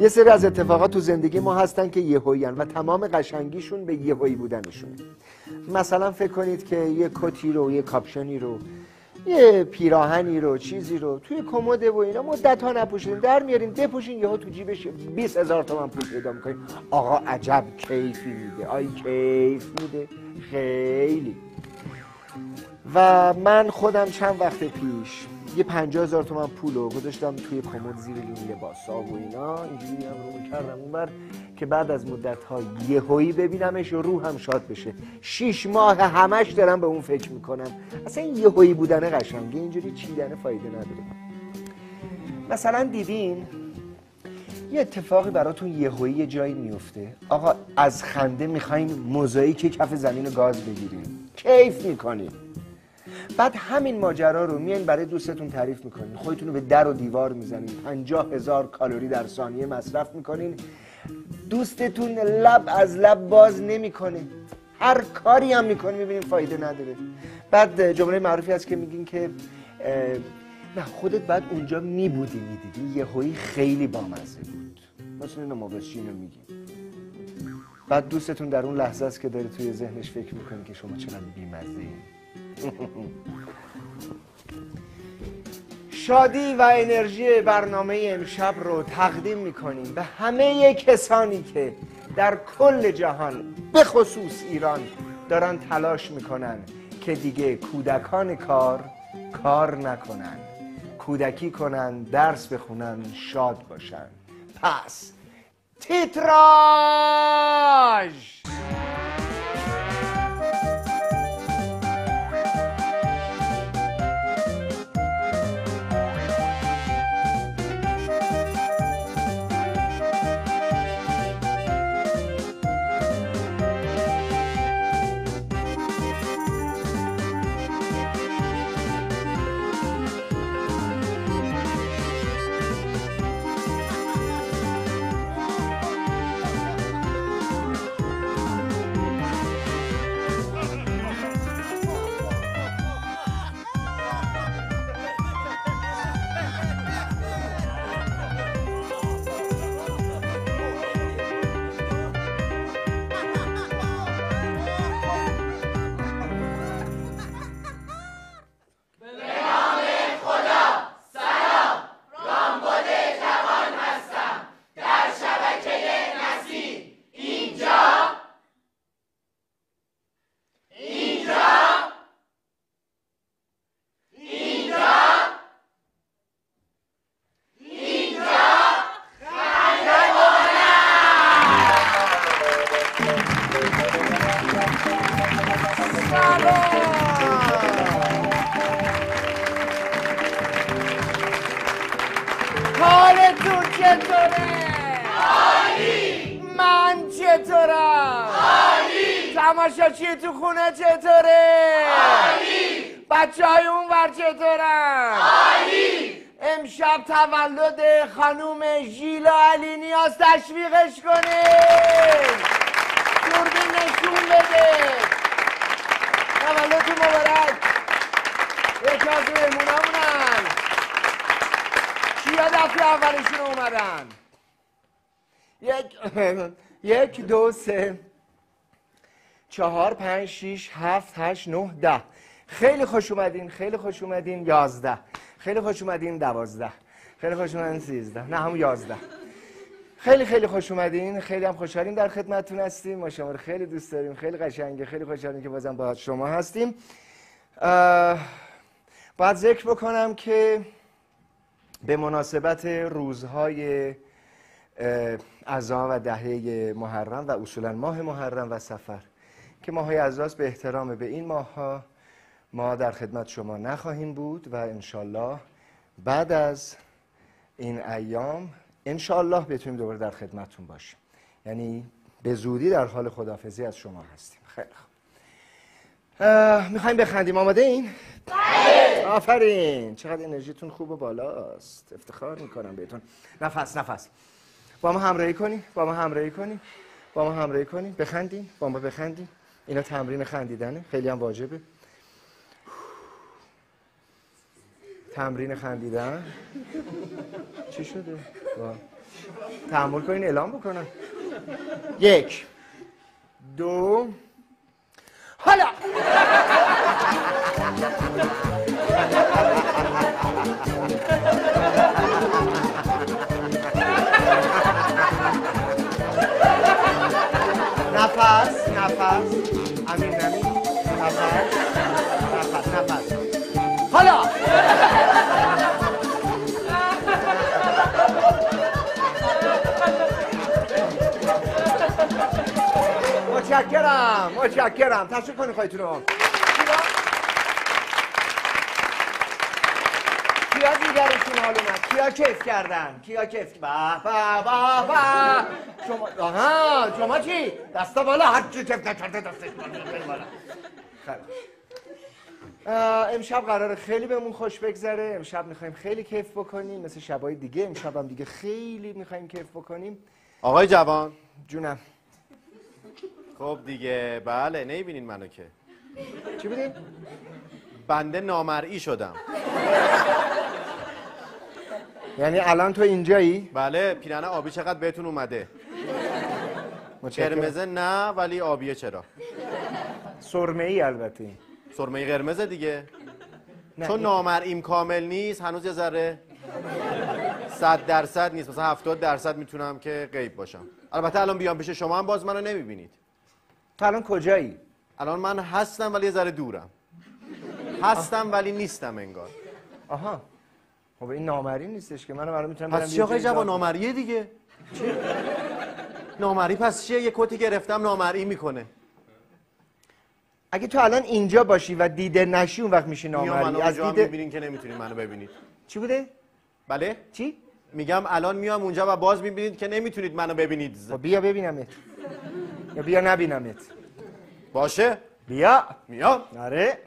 یه سری از اتفاقات تو زندگی ما هستن که یهویی و تمام قشنگیشون به یهویی بودنشونه. مثلا فکر کنید که یه کتی رو یه کاپشنی رو یه پیراهنی رو چیزی رو توی کمد و اینا مدت ها نپوشیدین در میارین بپوشین یهو تو جیبش 20 هزار تومن پول پیدا می‌کنین. آقا عجب کیفی میده. آی کیف میده. خیلی. و من خودم چند وقت پیش یه پنجاه هزار تومن پول رو گذاشتم توی کمد زیر این لباسا و اینا. اینجوری هم رو کردم اون که بعد از مدت ها یهویی ببینمش و روحم شاد بشه. شیش ماه همش دارم به اون فکر می‌کنم. اصلا یهویی بودن قشنگه. اینجوری چیدن فایده نداره. مثلا دیدین یه اتفاقی براتون یهویی یه جایی میفته آقا از خنده می‌خوایم موزاییک کف زمین رو گاز بگیریم کیف می‌کنیم بعد همین ماجرا رو میان برای دوستتون تعریف می‌کنین. خودتون رو به در و دیوار می‌زنین. پنجاه هزار کالری در ثانیه مصرف می‌کنین. دوستتون لب از لب باز نمی‌کنه. هر کاری هم می‌کنه می‌بینیم فایده نداره. بعد جمله معروفی هست که میگین که نه خودت بعد اونجا میبودی می‌دیدی. یه خیلی بامزه بود. اینو ما اینو میگیم. بعد دوستتون در اون لحظه است که داره توی ذهنش فکر می‌کنه که شما چقدر بیمزه شادی و انرژی برنامه امشب رو تقدیم می‌کنیم به همه کسانی که در کل جهان به خصوص ایران دارن تلاش می‌کنن که دیگه کودکان کار کار نکنن. کودکی کنن درس بخونن شاد باشن. پس تیتراژ! یک دو سه چهار پنج شیش هفت هشت نه ده. خیلی خوش اومدین خیلی خوش اومدین یازده. خیلی خوش اومدین دوازده. خیلی خوش اومدین سیزده. نه همون یازده. خیلی خیلی خوش اومدین خیلی هم خوشحالیم در خدمتتون هستیم. ما شما رو خیلی دوست داریم خیلی قشنگه خیلی خوشحالیم که بازم با شما هستیم. باید ذکر بکنم که به مناسبت روزهای عزا و دهه محرم و اصولا ماه محرم و سفر که ماهای عزاز به احترام به این ماه ما در خدمت شما نخواهیم بود و انشالله بعد از این ایام انشالله بتونیم دوباره در خدمتتون باشیم. یعنی به زودی در حال خدافزی از شما هستیم. خیلی خوب. می‌خوایم بخندیم. آماده این؟ بله. آفرین. چقدر انرژیتون خوب و بالاست. افتخار می‌کنم بهتون. نفس نفس. با ما همراهی کنیم با ما همراهی کنیم با ما همراهی کنیم بخندیم با ما بخندیم. اینا تمرین خندیدنه. خیلی هم واجبه. تمرین خندیدن. چی شده؟ وا. تحمل کنین اعلام بکنم. یک دو. حالا! متشکرم متشکرم. تشریف کنید خواهیتون رو. کیا دیگرشون حال اومد کیا کیف کردن؟ کیا کیف به به به به. شما آها شما چی؟ دستا بالا هر چی کیف نکرده دستش بالا امشب قراره خیلی بهمون خوش بگذره. امشب می‌خوایم خیلی کیف بکنیم. مثل شبای دیگه امشب هم دیگه خیلی می‌خوایم کیف بکنیم. آقای جوان. جونم. خب دیگه بله نمی‌بینین منو که. چی بودی؟ بنده نامرئی شدم. یعنی الان تو اینجایی؟ بله پیرنه آبی چقدر بهتون اومده. قرمزه نه ولی آبیه چرا؟ سرمه ای البته. سرمه قرمزه دیگه. نه، چون نامرئیم کامل نیست هنوز یه ذره صد درصد نیست. مثلا هفتاد درصد می‌تونم که غیب باشم. البته الان بیام پیش شما هم باز منو نمی‌بینید. تو الان کجایی؟ الان من هستم ولی یه ذره دورم. هستم ولی نیستم انگار. آها. خب این نامری نیستش که. منم الان می‌تونم پس چی آقای جوان داد- نامریه دیگه؟ نامری پس چیه؟ یه کتی گرفتم نامری می‌کنه. اگه تو الان اینجا باشی و دیده نشی اون وقت میشی نامری. الان از دیده می‌بینین که نمی‌تونین منو ببینید. چی بوده؟ بله؟ چی؟ میگم الان میام اونجا و باز می‌بینید که نمی‌تونید منو ببینید. خب بیا ببینمت. یا بیا نبینمت. باشه؟ بیا. میام آره.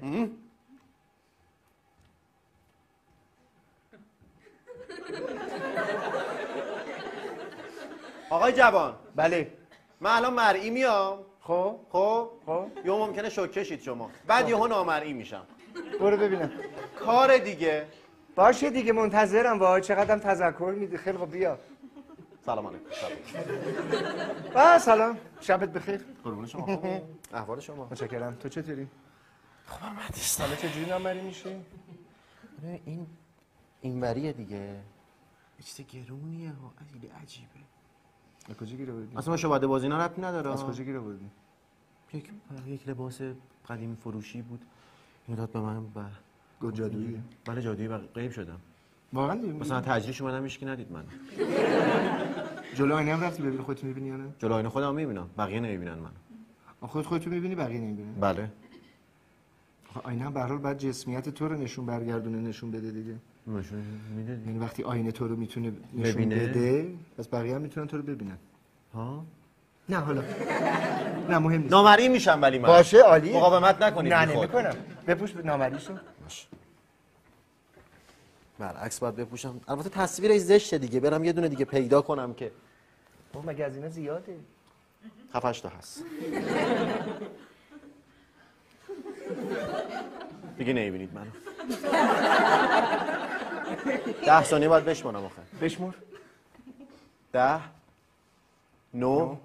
آقای جوان. بله. من الان مرئی میام. خب. خب؟ خب. یه ممکنه شوکه کشید شما. بعد یهو نامرئی میشم. برو ببینم. کار دیگه. باشه دیگه منتظرم. وای چقدرم تذکر میدی. خیلی خب بیا. سلام علیکم. سلام. سلام. شبت بخیر. قربون شما؟ احوال شما. متشکرم. تو چطوری؟ خب من حالا چجوری نامری میشی؟ این این وریه دیگه. یه چیز گرونیه ها خیلی عجیبه. از کجا گیر آوردی اصلا شعبده بازی اینا ربطی نداره. از کجا گیر آوردی یک یک لباس قدیمی فروشی بود. اینو داد به من و گل جادویی. بله جادویی. و غیب شدم. واقعا مثلا تجریش اومدم هیچ کی ندید من جلو آینه هم رفتی ببینی خودت می‌بینی یا نه؟ جلو آینه خودم می‌بینم. بقیه نمی‌بینن من خودت خودت می‌بینی بقیه نمی‌بینن. بله. آینه هم به هر حال بعد جسمیت تو رو نشون برگردونه نشون بده دیگه. نشون میده یعنی وقتی آینه تو رو می‌تونه نشون ببینه؟ بده پس بقیه هم می‌تونن تو رو ببینن. ها؟ نه حالا. نه مهم نیست. نامری میشم ولی من. باشه عالیه. مقاومت نکنید نه. نمی‌کنم. بپوش نامریشو باشه. برعکس باید بپوشم. البته تصویرش زشته دیگه. برم یه دونه دیگه پیدا کنم که. خب مگه از اینا زیاده هفتش تا هست. دیگه نمی‌بینید منو. ده ثانیه باید بشمانم آخه. بشمور ده نو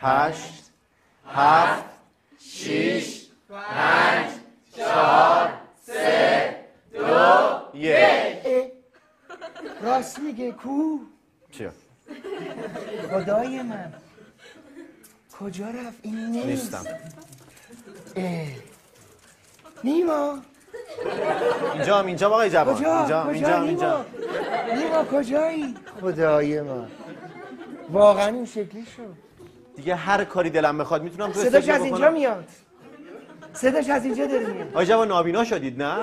هشت هفت شیش پنج چهار سه. دو یک. راست میگه کو؟ چیه؟ خدای من. کجا رفت؟ این نیست. نیستم. اه. نیما. اینجا هم اینجا آقای جوان. کجا؟ اینجا کجا اینجا نیما اینجا نیما؟ کجایی؟ خدای من. واقعا این شکلی شد. دیگه هر کاری دلم بخواد می‌تونم تو صداش از اینجا. میاد. صداش از اینجا میاد آقای جوان نابینا شدید نه؟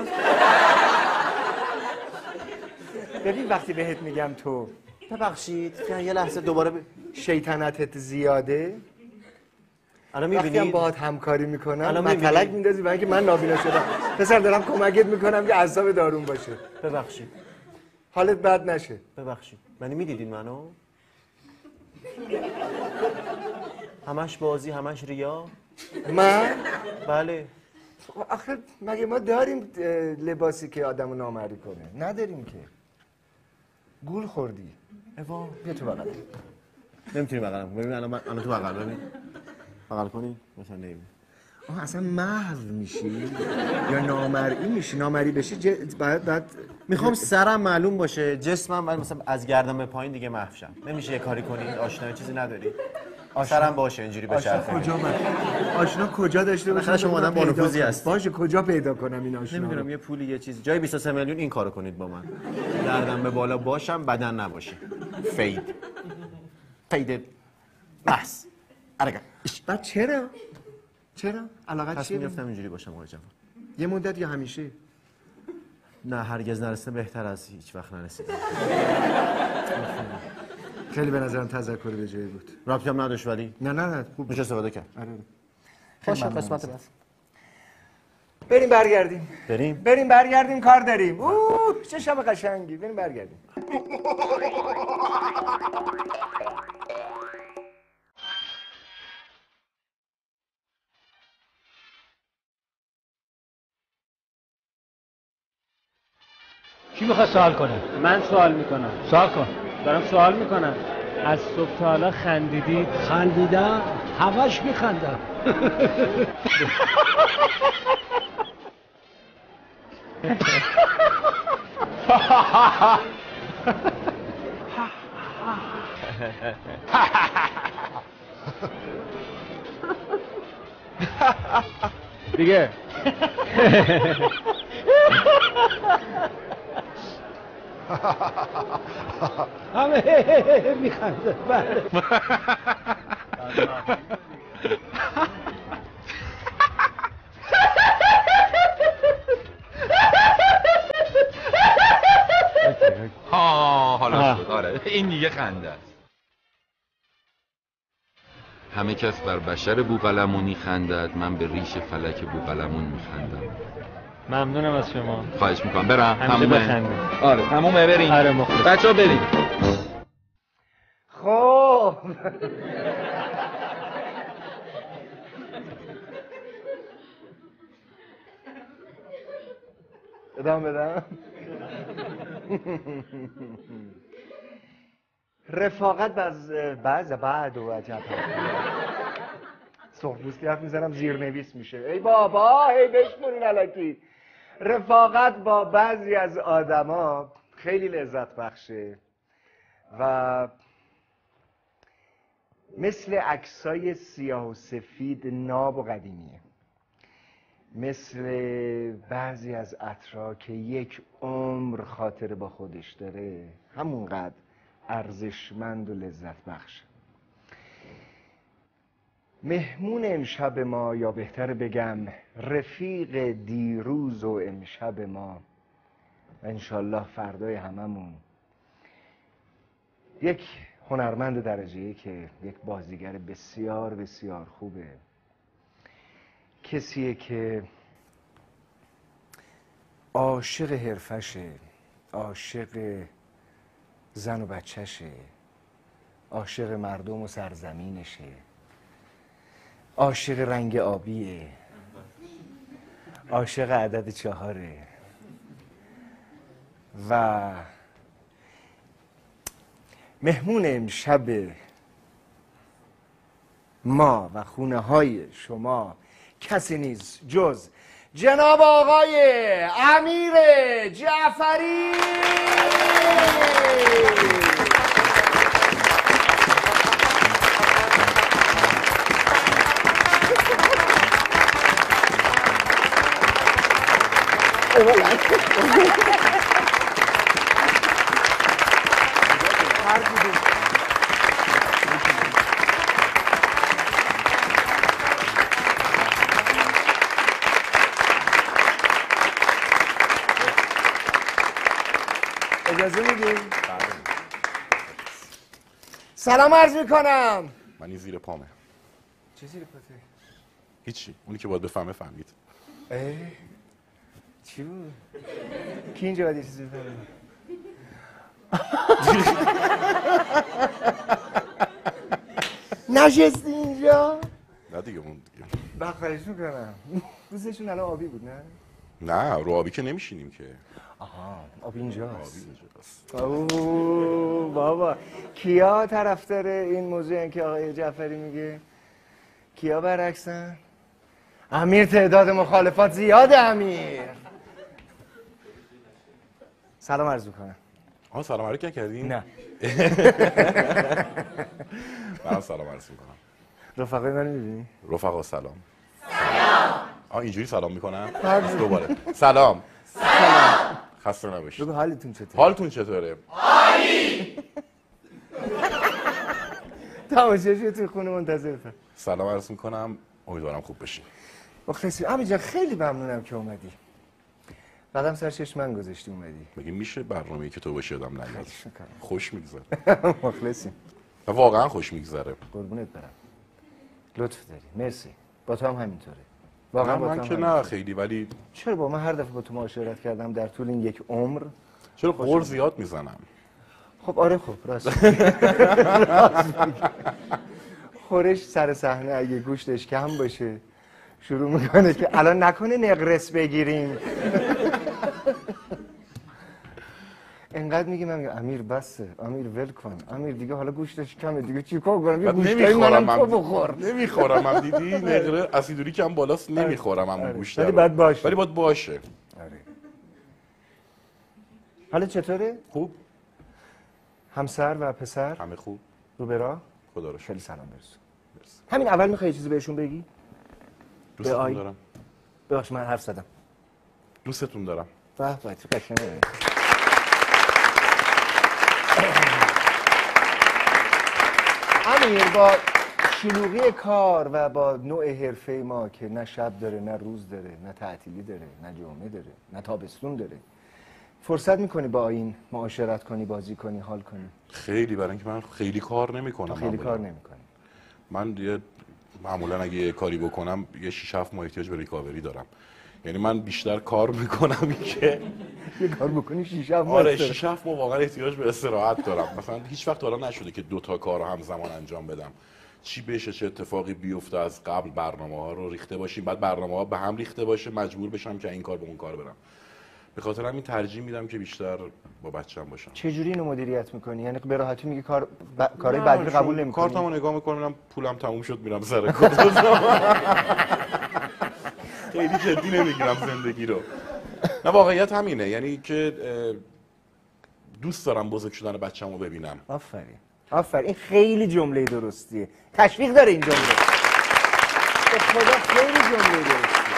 ببین وقتی بهت میگم تو ببخشید یه لحظه دوباره ب... شیطنتت زیاده؟ الان وقتی هم می‌بینید باهات همکاری می‌کنم الان می‌بینی؟ میندازی برای اینکه من نابینا شدم. پسر دارم کمکت می‌کنم که اعصاب دارون باشه. ببخشید. حالت بد نشه. ببخشید. منی می‌دیدین منو؟ همش بازی همش ریا؟ من بله. آخه مگه ما داریم لباسی که آدمو نامری کنه؟ نداریم که. گول خوردی. ایوا بیا تو بغل. نمی‌تونی بغلم. ببین الان من الان تو بغل. ببین. بغل کنی؟ مثلا نمی‌بینی. آه اصلا محو میشی؟ یا نامرئی میشی؟ نامری بشی ج... بعد بعد می‌خوام سرم معلوم باشه. جسمم ولی مثلا از گردن به پایین دیگه محو شم. نمیشه یه کاری کنی؟ آشنا چیزی نداری. سرم باشه اینجوری آشنا بچرخه کجا من؟ آشنا کجا داشته بالاخره شما آدم با پیدا نفوذی کنم. هستی. باشه کجا پیدا کنم این آشنا نمی‌دونم؟ یه پولی یه چیزی. جای 23 میلیون این کارو کنید با من. گردن به بالا باشم بدن نباشه. فید. فید. بس ارگا بعد چرا؟ چرا؟ علاقه پس چیه؟ می‌گفتم اینجوری باشم آقای جوان. یه مدت یا همیشه؟ نه هرگز نرسیده بهتر از هیچ وقت نرسیده خیلی به نظرم تذکر به جایی بود. رابطی هم نداشت ولی؟ نه نه نه خوب میشه استفاده کرد. آره. باشه قسمت. بس بریم برگردیم. بریم؟ بریم برگردیم کار داریم. اوه چه شب قشنگی. بریم برگردیم. می‌خواد سوال کنه. من سوال می‌کنم. سوال کن. دارم سوال می‌کنم. از صبح تا حالا خندیدید؟ خندیدن همش میخندم. دیگه. همه میخنده بله. ها حالا. شد. آره این دیگه خنده است. همه کس بر بشر بوقلمونی خندد من به ریش فلک بوقلمون میخندم. ممنونم از شما. خواهش می‌کنم. برم. همیشه بخندید. آره تمومه. بریم. آره، مخلص. بچه ها بریم. خب. ادامه بدم. رفاقت بعض بعض بعد و عجب. سرخپوستی حرف می‌زنم زیرنویس میشه. ای بابا ای بشمونین علکی رفاقت با بعضی از آدما خیلی لذت بخشه و مثل عکسای سیاه و سفید ناب و قدیمیه. مثل بعضی از عطرها که یک عمر خاطره با خودش داره همونقدر ارزشمند و لذت بخش مهمون امشب ما یا بهتر بگم رفیق دیروز و امشب ما. و انشالله فردای هممون. یک هنرمند درجه که یک بازیگر بسیار بسیار خوبه. کسیه که عاشق حرفشه عاشق زن و بچهشه عاشق مردم و سرزمینشه. عاشق رنگ آبیه. عاشق عدد چهاره. و مهمون امشب ما و خونه های شما کسی نیست جز جناب آقای امیر جعفری. اجازه میدیم سلام عرض می‌کنم. من این زیر پامه. چه زیر پاته؟ هیچی. اونی که باید بفهمه فهمید. چی بود؟ کی اینجا باید یه چیزی بفهمه؟ نشستی اینجا؟ نه دیگه اون دیگه بخواهش می‌کنم دوستشون الان آبی بود نه؟ نه رو آبی که نمیشینیم که آها آبی اینجاست آبی اینجاست. اوه بابا کیا طرفدار این موضوع که آقای جعفری میگه کیا برعکسن امیر تعداد مخالفات زیاده امیر سلام عرض می‌کنم. آها سلام علیکم کردین؟ نه. من سلام عرض می‌کنم. رفقای من می‌بینی؟ رفقا سلام. سلام. آه اینجوری سلام می‌کنن دوباره. سلام. خسته نباشید. بگو حالتون چطور حالتون چطوره؟ تماشاشی توی خونه منتظرتم سلام عرض می‌کنم. امیدوارم خوب بشین. مخلصی امیر جان خیلی ممنونم که اومدی. بعدم سر چشم من گذاشتی اومدی. مگه میشه برنامه‌ای که تو باشی آدم نیاد. خوش میگذره. مخلصی و واقعا خوش میگذره. قربونت برم. لطف داری. مرسی. با تو هم همینطوره. واقعا با من که. نه خیلی ولی چرا با من هر دفعه با تو معاشرت کردم در طول این یک عمر؟ چرا قول زیاد می‌زنم؟ خب آره خب راست. خورش سر صحنه اگه گوشتش کم باشه شروع می‌کنه که الان نکنه نقرس بگیریم. انقدر میگه من میگم امیر بسه امیر ول کن. امیر دیگه حالا گوشتش کمه دیگه. کنم؟ یه بعد گوشتای نمی‌خورم منم تو من بخور. نمی‌خورم من دیدی؟ نقره اسیدوری کم بالاست نمی‌خورم آره. هم گوشت ولی. باید باشه. ولی باید باشه. آره. حالا چطوره؟ خوب. همسر و پسر؟ همه خوب. رو به راه خدا رو خیلی سلام برسون همین اول می‌خوای چیزی بهشون بگی؟ دوستتون. دارم. ببخش من حرف زدم. دوستتون دارم. به به امیر با شلوغی کار و با نوع حرفه ما که نه شب داره نه روز داره نه تعطیلی داره نه جمعه داره نه تابستون داره. فرصت می‌کنی با این معاشرت کنی بازی کنی حال کنی؟ خیلی برای اینکه من خیلی کار نمی‌کنم خیلی کار نمی‌کنی. من یه معمولا اگه یه کاری بکنم یه 6 7 ماه احتیاج به ریکاوری دارم. یعنی من بیشتر کار می‌کنم که یه کار بکنی شیشه هم آره. 6 7 ماه واقعا احتیاج به استراحت دارم. مثلا هیچ وقت حالا نشده که دو تا کار رو همزمان انجام بدم. چی بشه چه اتفاقی بیفته از قبل برنامه ها رو ریخته باشیم. بعد برنامه ها به هم ریخته باشه مجبور بشم که این کار به اون کار برم. به خاطر همین ترجیح میدم که بیشتر با بچه‌م باشم. چه جوری اینو مدیریت می‌کنی؟ یعنی به راحتی میگی کار ب... کارهای بعدی رو قبول نمی‌کنی. کارتمو نگاه می‌کنم پولم تموم شد میرم سر کار. خیلی جدی نمی‌گیرم زندگی رو. نه واقعیت همینه. یعنی که دوست دارم بزرگ شدن بچه‌مو ببینم. آفرین. آفرین. این خیلی جمله درستیه. تشویق داره این جمله. خدا خیلی جمله درستیه.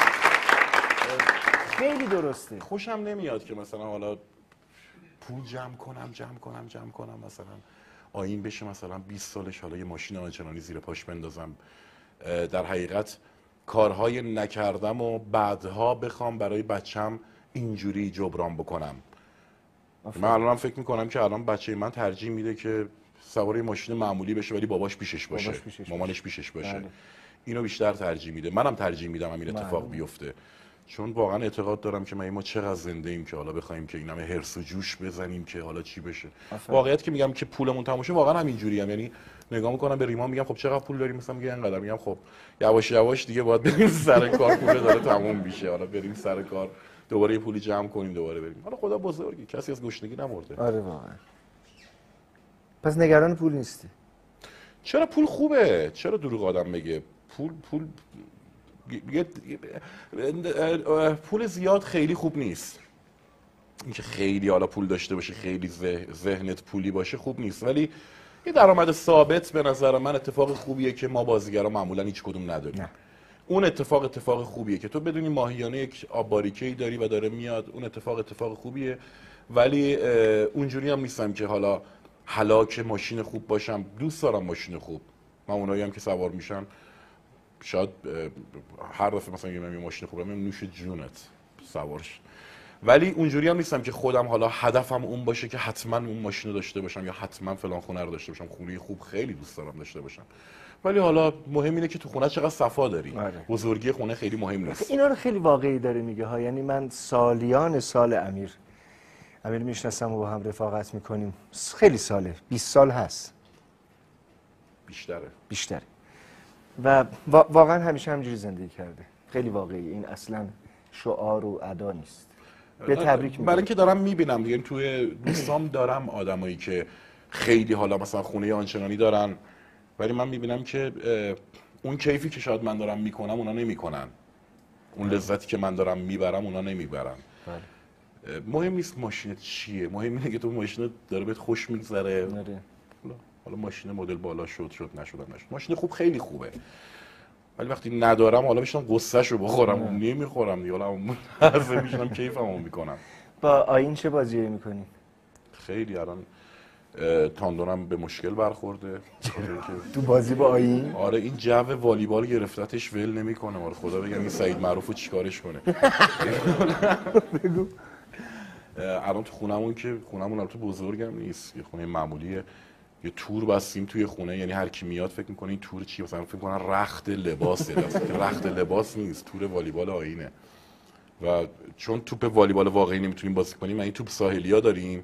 خیلی درسته. خوشم نمیاد که مثلا حالا پول جمع کنم جمع کنم جمع کنم. مثلا آین بشه مثلا 20 سالش حالا یه ماشین آنچنانی زیر پاش بندازم. در حقیقت کارهای نکردم و بعدها بخوام برای بچم اینجوری جبران بکنم. من الانم فکر می‌کنم که الان بچه من ترجیح میده که سوار یه ماشین معمولی بشه ولی باباش پیشش باشه. باباش پیشش مامانش پیشش باشه. بله. اینو بیشتر ترجیح میده. منم ترجیح میدم همین اتفاق. بیفته. چون واقعا اعتقاد دارم که من ما چقدر زنده ایم که حالا بخوایم که این همه هرس و جوش بزنیم که حالا چی بشه. واقعیت که میگم که پولمون تموم شه واقعا همینجوری هم. یعنی نگاه می‌کنم به ریما میگم خب چقدر پول داریم؟ مثلا میگه اینقدر میگم خب یواش یواش دیگه باید بریم سر کار پول داره تموم میشه. حالا بریم سر کار دوباره پولی جمع کنیم دوباره بریم. حالا خدا بزرگی کسی از گشنگی نمرده. آره واقعا. پس نگران پول نیستی. چرا پول خوبه؟ چرا دروغ آدم بگه پول پول پول زیاد خیلی خوب نیست. اینکه خیلی حالا پول داشته باشه خیلی ذه- ذهنت پولی باشه خوب نیست. ولی یه درآمد ثابت به نظر من اتفاق خوبیه که ما بازیگرا معمولا هیچ کدوم نداریم. نه. اون اتفاق اتفاق خوبیه که تو بدونی ماهیانه یک آب باریکه‌ای داری و داره میاد اون اتفاق اتفاق خوبیه. ولی اونجوری هم نیستم که حالا هلاک ماشین خوب باشم دوست دارم ماشین خوب. من اونایی هم که سوار میشن شاید هر دفعه مثلا یه ماشین خوب میگم نوش جونت سوارش. ولی اونجوری هم نیستم که خودم حالا هدفم اون باشه که حتما اون ماشین رو داشته باشم یا حتما فلان خونه رو داشته باشم. خونه خوب خیلی دوست دارم داشته باشم. ولی حالا مهم اینه که تو خونه چقدر صفا داری. آره. بزرگی خونه خیلی مهم نیست. اینا رو خیلی واقعی داره میگه ها. یعنی من سالیان سال امیر امیر می‌شناسم و با هم رفاقت می‌کنیم. خیلی ساله. 20 سال هست. بیشتره. بیشتره. و وا- واقعا همیشه همینجوری زندگی کرده. خیلی واقعی. این اصلا شعار و ادا نیست. به تبریک برای میگم اینکه دارم می‌بینم دیگه. توی دوستام دارم آدمایی که خیلی حالا مثلا خونه آنچنانی دارن. ولی من می‌بینم که اون کیفی که شاید من دارم می‌کنم اونا نمی‌کنن. اون لذتی که من دارم می‌برم اونا نمی‌برن. بله. مهم نیست ماشینت چیه. مهم اینه که تو ماشینت داره بهت خوش میگذره. آره. حالا- ماشین مدل بالا شد شد نشدم نشد. ماشین خوب خیلی خوبه. ولی وقتی ندارم حالا میشم قصهش رو بخورم. نمی‌خورم دیگه. حالا حرفه میشنم کیفمو می‌کنم. با آین چه بازیایی می‌کنی؟ خیلی الان تاندونم به مشکل برخورده. تو بازی با آین؟ آره این جو والیبال گرفتتش ول نمی‌کنه. آره خدا بگم این سعید معروف رو چیکارش کنه. الان تو خونمون که خونمون البته بزرگم نیست. یه خونه معمولیه. یه تور بستیم توی خونه یعنی هر کی میاد فکر می‌کنه این تور چیه؟ مثلا فکر کنن رخت لباسه رخت لباس نیست تور والیبال آینه و چون توپ والیبال واقعی نمی‌تونیم بازی کنیم این توپ ساحلیا داریم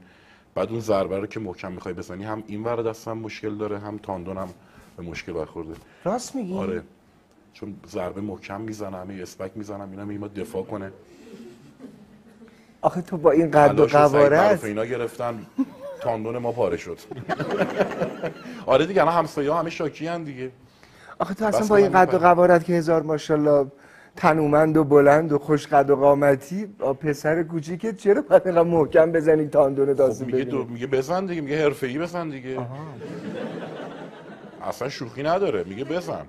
بعد اون ضربه رو که محکم می‌خوای بزنی هم این ور دستم مشکل داره هم تاندونم به مشکل برخورده. راست میگی؟ آره. چون ضربه محکم می‌زنم یه اسپک می‌زنم اینا میگه دفاع کنه. آخه تو با این قد و قوارت اینا گرفتن. تاندون ما پاره شد. آره دیگه الان همسایه‌ها همه شاکی هم دیگه. آخه تو اصلا با این قد و. قوارت که هزار ماشاءالله تنومند و بلند و خوش قد و قامتی پسر کوچیکت چرا باید اینقدر محکم بزنی تاندون خب داستون میگه دو... میگه بزن دیگه میگه حرفه‌ای بزن دیگه. اصلا شوخی نداره میگه بزن.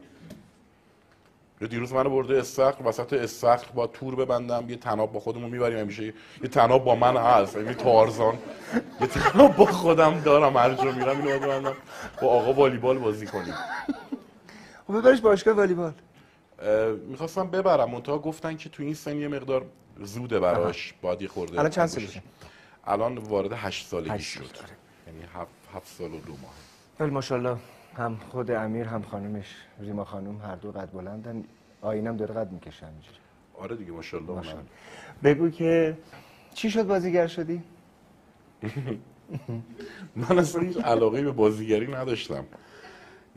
یه دیروز منو برده استخر وسط استخر با تور ببندم یه تناب با خودمون می‌بریم همیشه یه تناب با من هست. یعنی تارزان یه تناب با خودم دارم هر جا میرم اینو ببندم با آقا والیبال بازی کنیم. خب ببرش باشگاه والیبال. می‌خواستم ببرم. منتها گفتن که تو این سن یه مقدار زوده براش باید یه خورده الان چند سالشه؟ الان وارد هشت سالگی هشت شد. یعنی هفت, هفت سال و دو ماه. ماشاءالله. هم خود امیر هم خانمش ریما خانم هر دو قد بلندن. آینم داره قد می‌کشه همینجوری. آره دیگه ماشاءالله. من بگو که چی شد بازیگر شدی؟ من اصلا هیچ علاقه به بازیگری نداشتم.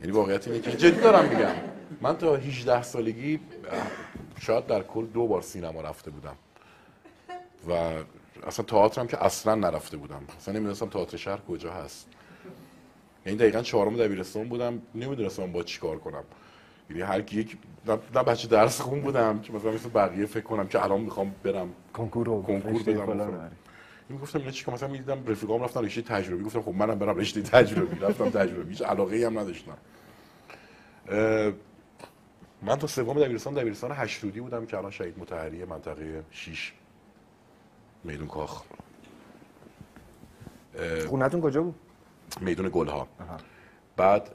یعنی واقعیت اینه که جدی دارم میگم. من تا 18 سالگی شاید در کل دو بار سینما رفته بودم. و اصلا تئاترم که اصلا نرفته بودم. اصلا نمی‌دونستم تئاتر شهر کجا هست. یعنی دقیقا چهارم دبیرستان بودم نمی‌دونستم با چی کار کنم. یعنی هر کی یک نه, بچه درس خون بودم که مثلا مثل بقیه فکر کنم که الان می‌خوام برم کنکور و کنکور بدم. فلان. آره. این گفتم اینا چیکار مثلا می‌دیدم رفیقام رفتن رشته تجربی. گفتم خب منم برم رشته تجربی. رفتم تجربی. هیچ علاقه هم نداشتم. من تا سوم دبیرستان دبیرستان هشتودی بودم که الان شهید متحری منطقه 6 میدون کاخ. خونتون کجا بود؟ میدون گلها. بعد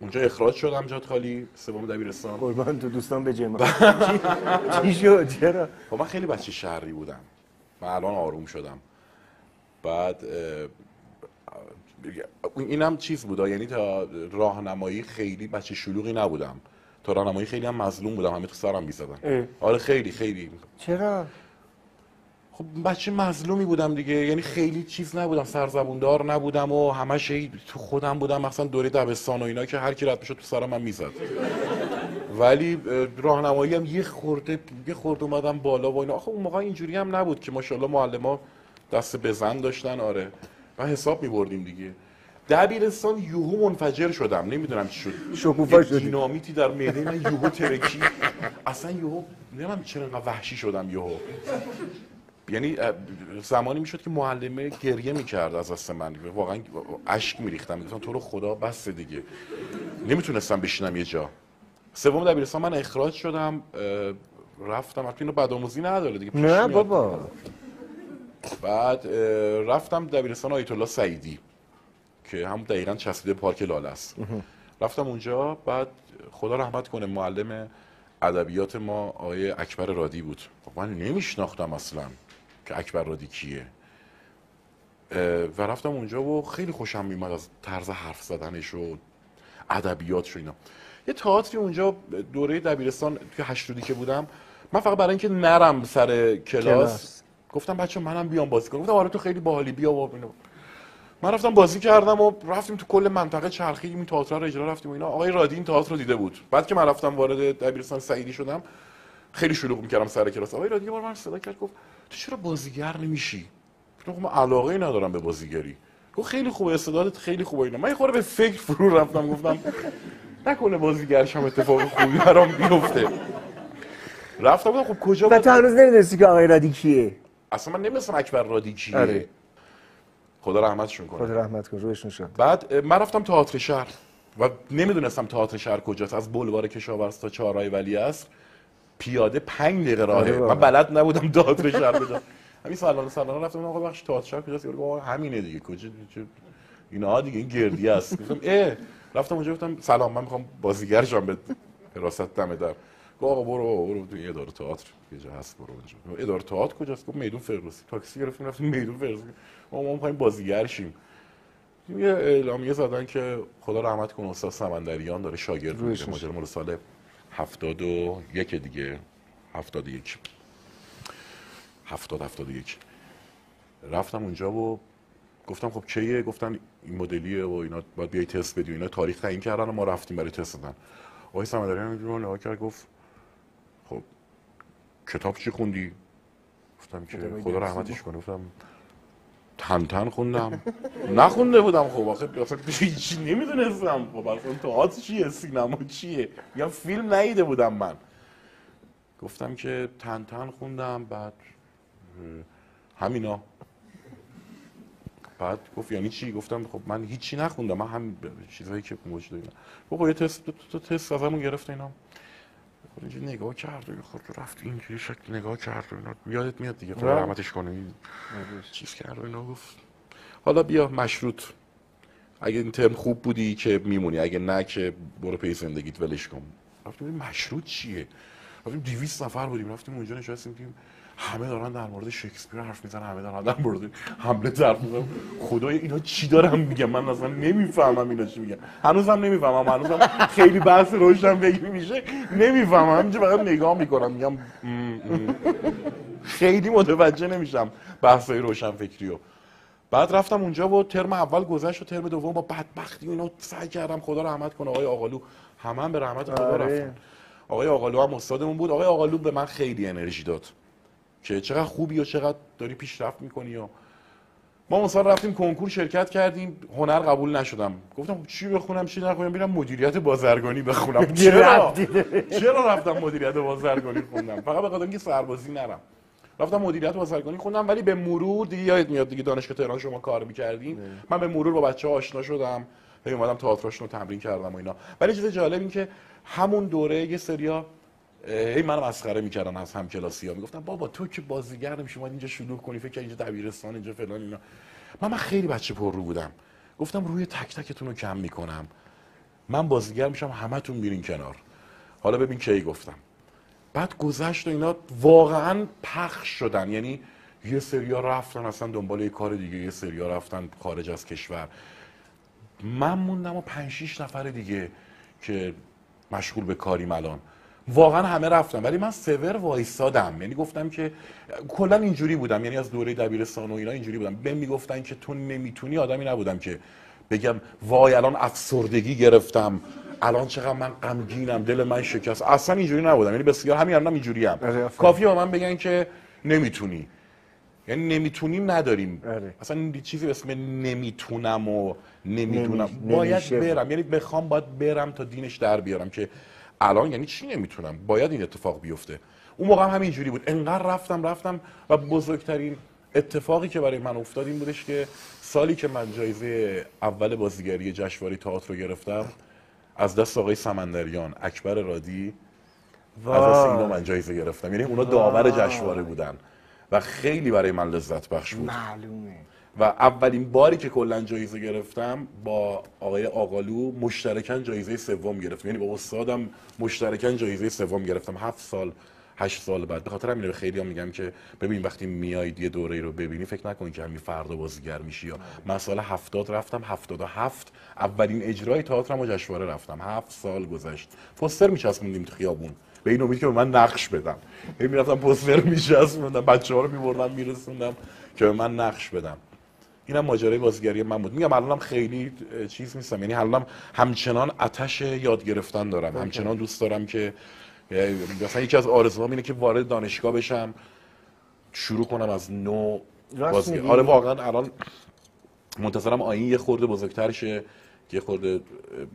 اونجا اخراج شدم جات خالی سوم دبیرستان. قربان تو دوستان به جمع. چی- شد چرا؟ خب من خیلی بچه شهری بودم. من الان آروم شدم. بعد اینم چیز بود یعنی تا راهنمایی خیلی بچه شلوغی نبودم. تا راهنمایی خیلی هم مظلوم بودم همه تو سرم. می‌زدن. آره خیلی خیلی. چرا؟ خب بچه مظلومی بودم دیگه. یعنی خیلی چیز نبودم سرزبوندار نبودم و همش هی تو خودم بودم. مثلا دوره دبستان و اینا که هر کی رد می‌شد تو سرم من می‌زد. ولی اه، راهنمایی هم یه خورده یه خورده اومدم بالا و اینا. آخه اون موقع اینجوری هم نبود که ماشاءالله معلما دست بزن داشتن آره. و حساب میبردیم دیگه. دبیرستان یوهو منفجر شدم. نمی‌دونم چی شد. شکوفا شدی. دینامیتی در معده من یوهو ترکی. اصلا یوهو نمی‌دونم چرا انقدر وحشی شدم یوهو. یعنی زمانی می‌شد که معلمه گریه می‌کرد از دست من. واقعا اشک میریختم. می‌گفتم تو رو خدا بس دیگه. نمی‌تونستم بشینم یه جا. سوم دبیرستان من اخراج شدم. رفتم. البته اینو بدآموزی نداره دیگه. نه. بابا. بعد رفتم دبیرستان آیت الله سعیدی که هم دقیقا چسبیده پارک لاله است. رفتم اونجا. بعد خدا رحمت کنه معلم ادبیات ما آقای اکبر رادی بود. من نمیشناختم اصلا. که اکبر رادی کیه؟ و رفتم اونجا و خیلی خوشم میومد از طرز حرف زدنش و ادبیاتش و اینا. یه تئاتری اونجا دوره دبیرستان توی هشتودی که بودم من فقط برای اینکه نرم سر کلاس, کلاس. گفتم بچه منم بیام بازی کنم. گفتم آره تو خیلی باحالی بیا و اینا من رفتم بازی کردم و رفتیم تو کل منطقه چرخی این تئاتر رو اجرا رفتیم و اینا. آقای رادی این تئاتر رو دیده بود. بعد که من رفتم وارد دبیرستان سعیدی شدم خیلی شلوغ می‌کردم سر کلاس. آقای رادی یه بار من صدا کرد گفت تو چرا بازیگر نمیشی؟ گفتم خب من علاقه ای ندارم به بازیگری. گفت خیلی خوبه استعدادت خیلی خوبه اینا. من خورده به فکر فرو رفتم گفتم نکنه بازیگرشم اتفاق خوبی برام بیفته. رفتم گفتم خب کجا و تو هنوز نمی‌دونستی که آقای رادی کیه؟ اصلا من نمی‌دونستم اکبر رادی کیه. آره. خدا رحمتشون کنه. خدا رحمت کن روشون شد بعد من رفتم تئاتر شهر و نمی‌دونستم تئاتر شهر کجاست. از بلوار کشاورز تا چهارراه ولیعصر پیاده پنج دقیقه راهه. آره. من بلد نبودم تئاتر شهر کجا همین سالانه سالانه رفتم آقا بخش تئاتر شهر کجاست آقا همینه دیگه. کجا اینا دیگه این گردی است گفتم اه. رفتم اونجا گفتم سلام من می‌خوام بازیگر شم. به حراست دم در. گفت آقا برو برو تو اداره تئاتر یه جا هست برو اونجا. اداره تئاتر کجاست؟ گفت میدون فردوسی. تاکسی گرفتیم رفتیم میدون فردوسی. ما ما می‌خوایم بازیگر شیم. یه اعلامیه زدن که خدا رحمت کنه استاد سمندریان داره شاگرد میشه. ماجرا مال سال 71 دیگه. 71 70 71 رفتم اونجا و گفتم خب کیه؟ گفتن این مدلیه و اینا باید بیای تست بدی و اینا. تاریخ تعیین کردن و ما رفتیم برای تست دادن. آقای اینجوری رو نگاه کرد گفت خب کتاب چی خوندی؟ گفتم که خدا. رحمتش کنه. گفتم تن تن خوندم. نخونده بودم. خب آخه اصلا چی نمی‌دونستم. خب اصلا تئاتر چیه؟ سینما چیه؟ یا فیلم ندیده بودم من. گفتم که تن تن خوندم. بعد همینا. بعد گفت یعنی چی؟ گفتم خب من هیچی نخوندم. من هم چیزایی که موجود اینا خب یه تست تو, تست ازمون گرفت اینا. اینجوری نگاه کرد و خود رفت اینجوری شکل نگاه کرد و اینا. یادت میاد دیگه خدا. رحمتش کنه این چیز کرد و اینا گفت. حالا بیا مشروط. اگه این ترم خوب بودی که میمونی اگه نه که برو پی زندگیت ولش کن. رفتیم مشروط چیه؟ رفتیم 200 نفر بودیم رفتیم اونجا نشستیم همه دارن در مورد شکسپیر حرف می‌زنن همه دارن در مورد حمله حرف می‌زنن. خدای اینا چی دارن میگن؟ من اصلا نمی‌فهمم اینا چی میگن. هنوزم نمی‌فهمم هنوزم خیلی بحث روشن فکر میشه. نمی‌فهمم همینجا فقط نگاه می‌کنم. میگم. خیلی متوجه نمیشم بحثای روشن فکریو بعد رفتم اونجا و ترم اول گذشت و ترم دوم با بدبختی و اینا سعی کردم خدا رحمت کنه. آقای آقالو همه هم به رحمت خدا آره. رفتن. آقای آقالو هم استادمون بود. آقای آقالو به من خیلی انرژی داد. که چقدر خوبی و چقدر داری پیشرفت می‌کنی و ما اون سال رفتیم کنکور شرکت کردیم هنر قبول نشدم. گفتم چی بخونم چی نخونم؟ میرم مدیریت بازرگانی بخونم. چرا؟ چرا؟ رفتم مدیریت بازرگانی خوندم؟ فقط به خاطر اینکه سربازی نرم. رفتم مدیریت بازرگانی خوندم ولی به مرور دیگه یادت میاد دیگه دانشگاه تهران شما کار می‌کردیم من به مرور با بچه آشنا شدم. هی اومدم تئاترشون رو تمرین کردم و اینا. ولی چیز جالب این که همون دوره یه سریا هی منو مسخره می‌کردن از هم کلاسی ها می‌گفتن بابا تو که بازیگر اومد اینجا شلوغ کنی فکر اینجا دبیرستان اینجا فلان اینا. من من خیلی بچه پر رو بودم. گفتم روی تک تکتون رو کم می‌کنم. من بازیگر میشم همتون میرین کنار. حالا ببین کی گفتم. بعد گذشت و اینا واقعا پخش شدن. یعنی یه سریا رفتن اصلا دنبال یه کار دیگه یه سریا رفتن خارج از کشور. من موندم و پنج شیش نفر دیگه که مشغول به کاریم الان. واقعا همه رفتن ولی من سور وایسادم. یعنی گفتم که کلا اینجوری بودم. یعنی از دوره دبیرستان و اینا اینجوری بودم. به می‌گفتن که تو نمی‌تونی آدمی نبودم که بگم وای الان افسردگی گرفتم. الان چقدر من غمگینم دل من شکست. اصلا اینجوری نبودم. یعنی بسیار همین الانم اینجوری هم آره،. کافیه با من بگن که نمی‌تونی. یعنی نمی‌تونیم نداریم. آره. اصلا چیزی به اسم نمی‌تونم و نمی‌دونم. نمی- باید نمیشه. برم. یعنی بخوام باید برم تا دینش در بیارم که الان یعنی چی نمی‌تونم؟ باید این اتفاق بیفته. اون موقع هم همینجوری بود. انقدر رفتم رفتم و بزرگترین اتفاقی که برای من افتاد این بودش که سالی که من جایزه اول بازیگری جشنواره تئاتر رو گرفتم از دست آقای سمندریان اکبر رادی از دست اینا من جایزه گرفتم. یعنی اونا داور جشنواره بودن. و خیلی برای من لذت بخش بود. معلومه. و اولین باری که کلا جایزه گرفتم با آقای آقالو مشترکاً جایزه سوم گرفتم. یعنی با استادم مشترکاً جایزه سوم گرفتم. هفت سال هشت سال بعد. به خاطر همین به خیلی میگم که ببین وقتی میایید یه دوره رو ببینی فکر نکنید که همین فردا بازیگر میشی یا من سال هفتاد رفتم هفتاد و هفت. اولین اجرای تئاترم و جشنواره رفتم. هفت سال گذشت. پوستر میچسبوندیم تو خیابون. به این امید که به من نقش بدن. هی می‌رفتم پوستر میچسبوندم بچه ها رو میبردم میرسوندم که به من نقش بدن. اینم ماجرای بازیگری من بود. میگم الانم خیلی چیز نیستم. یعنی الانم همچنان آتش یاد گرفتن دارم. همچنان دوست دارم که مثلا یکی از آرزوهام اینه که وارد دانشگاه بشم شروع کنم از نو راست بازی. میگی؟ آره واقعا الان منتظرم آیین یه خورده بزرگتر شه یه خورده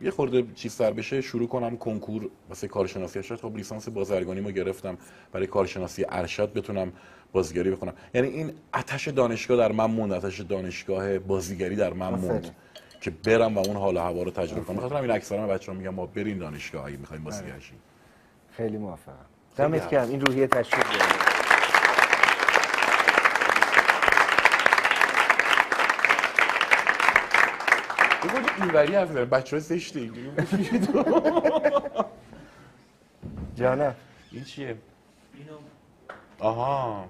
یه خورده چیز سر بشه شروع کنم کنکور واسه کارشناسی ارشد خب لیسانس بازرگانی ما گرفتم برای کارشناسی ارشد بتونم بازیگری بکنم. یعنی این آتش دانشگاه در من موند. آتش دانشگاه بازیگری در من. موند. که برم و اون حال و هوا رو تجربه کنم. بخاطر همین اکثرا بچه‌ها میگن ما بریم دانشگاه اگه می‌خوایم بازیگر شیم. خیلی موافقم دمت گرم. این روحیه تشویق اینوری حرف بزنیم بچه‌ها زشته. جانم. این چیه؟ آها.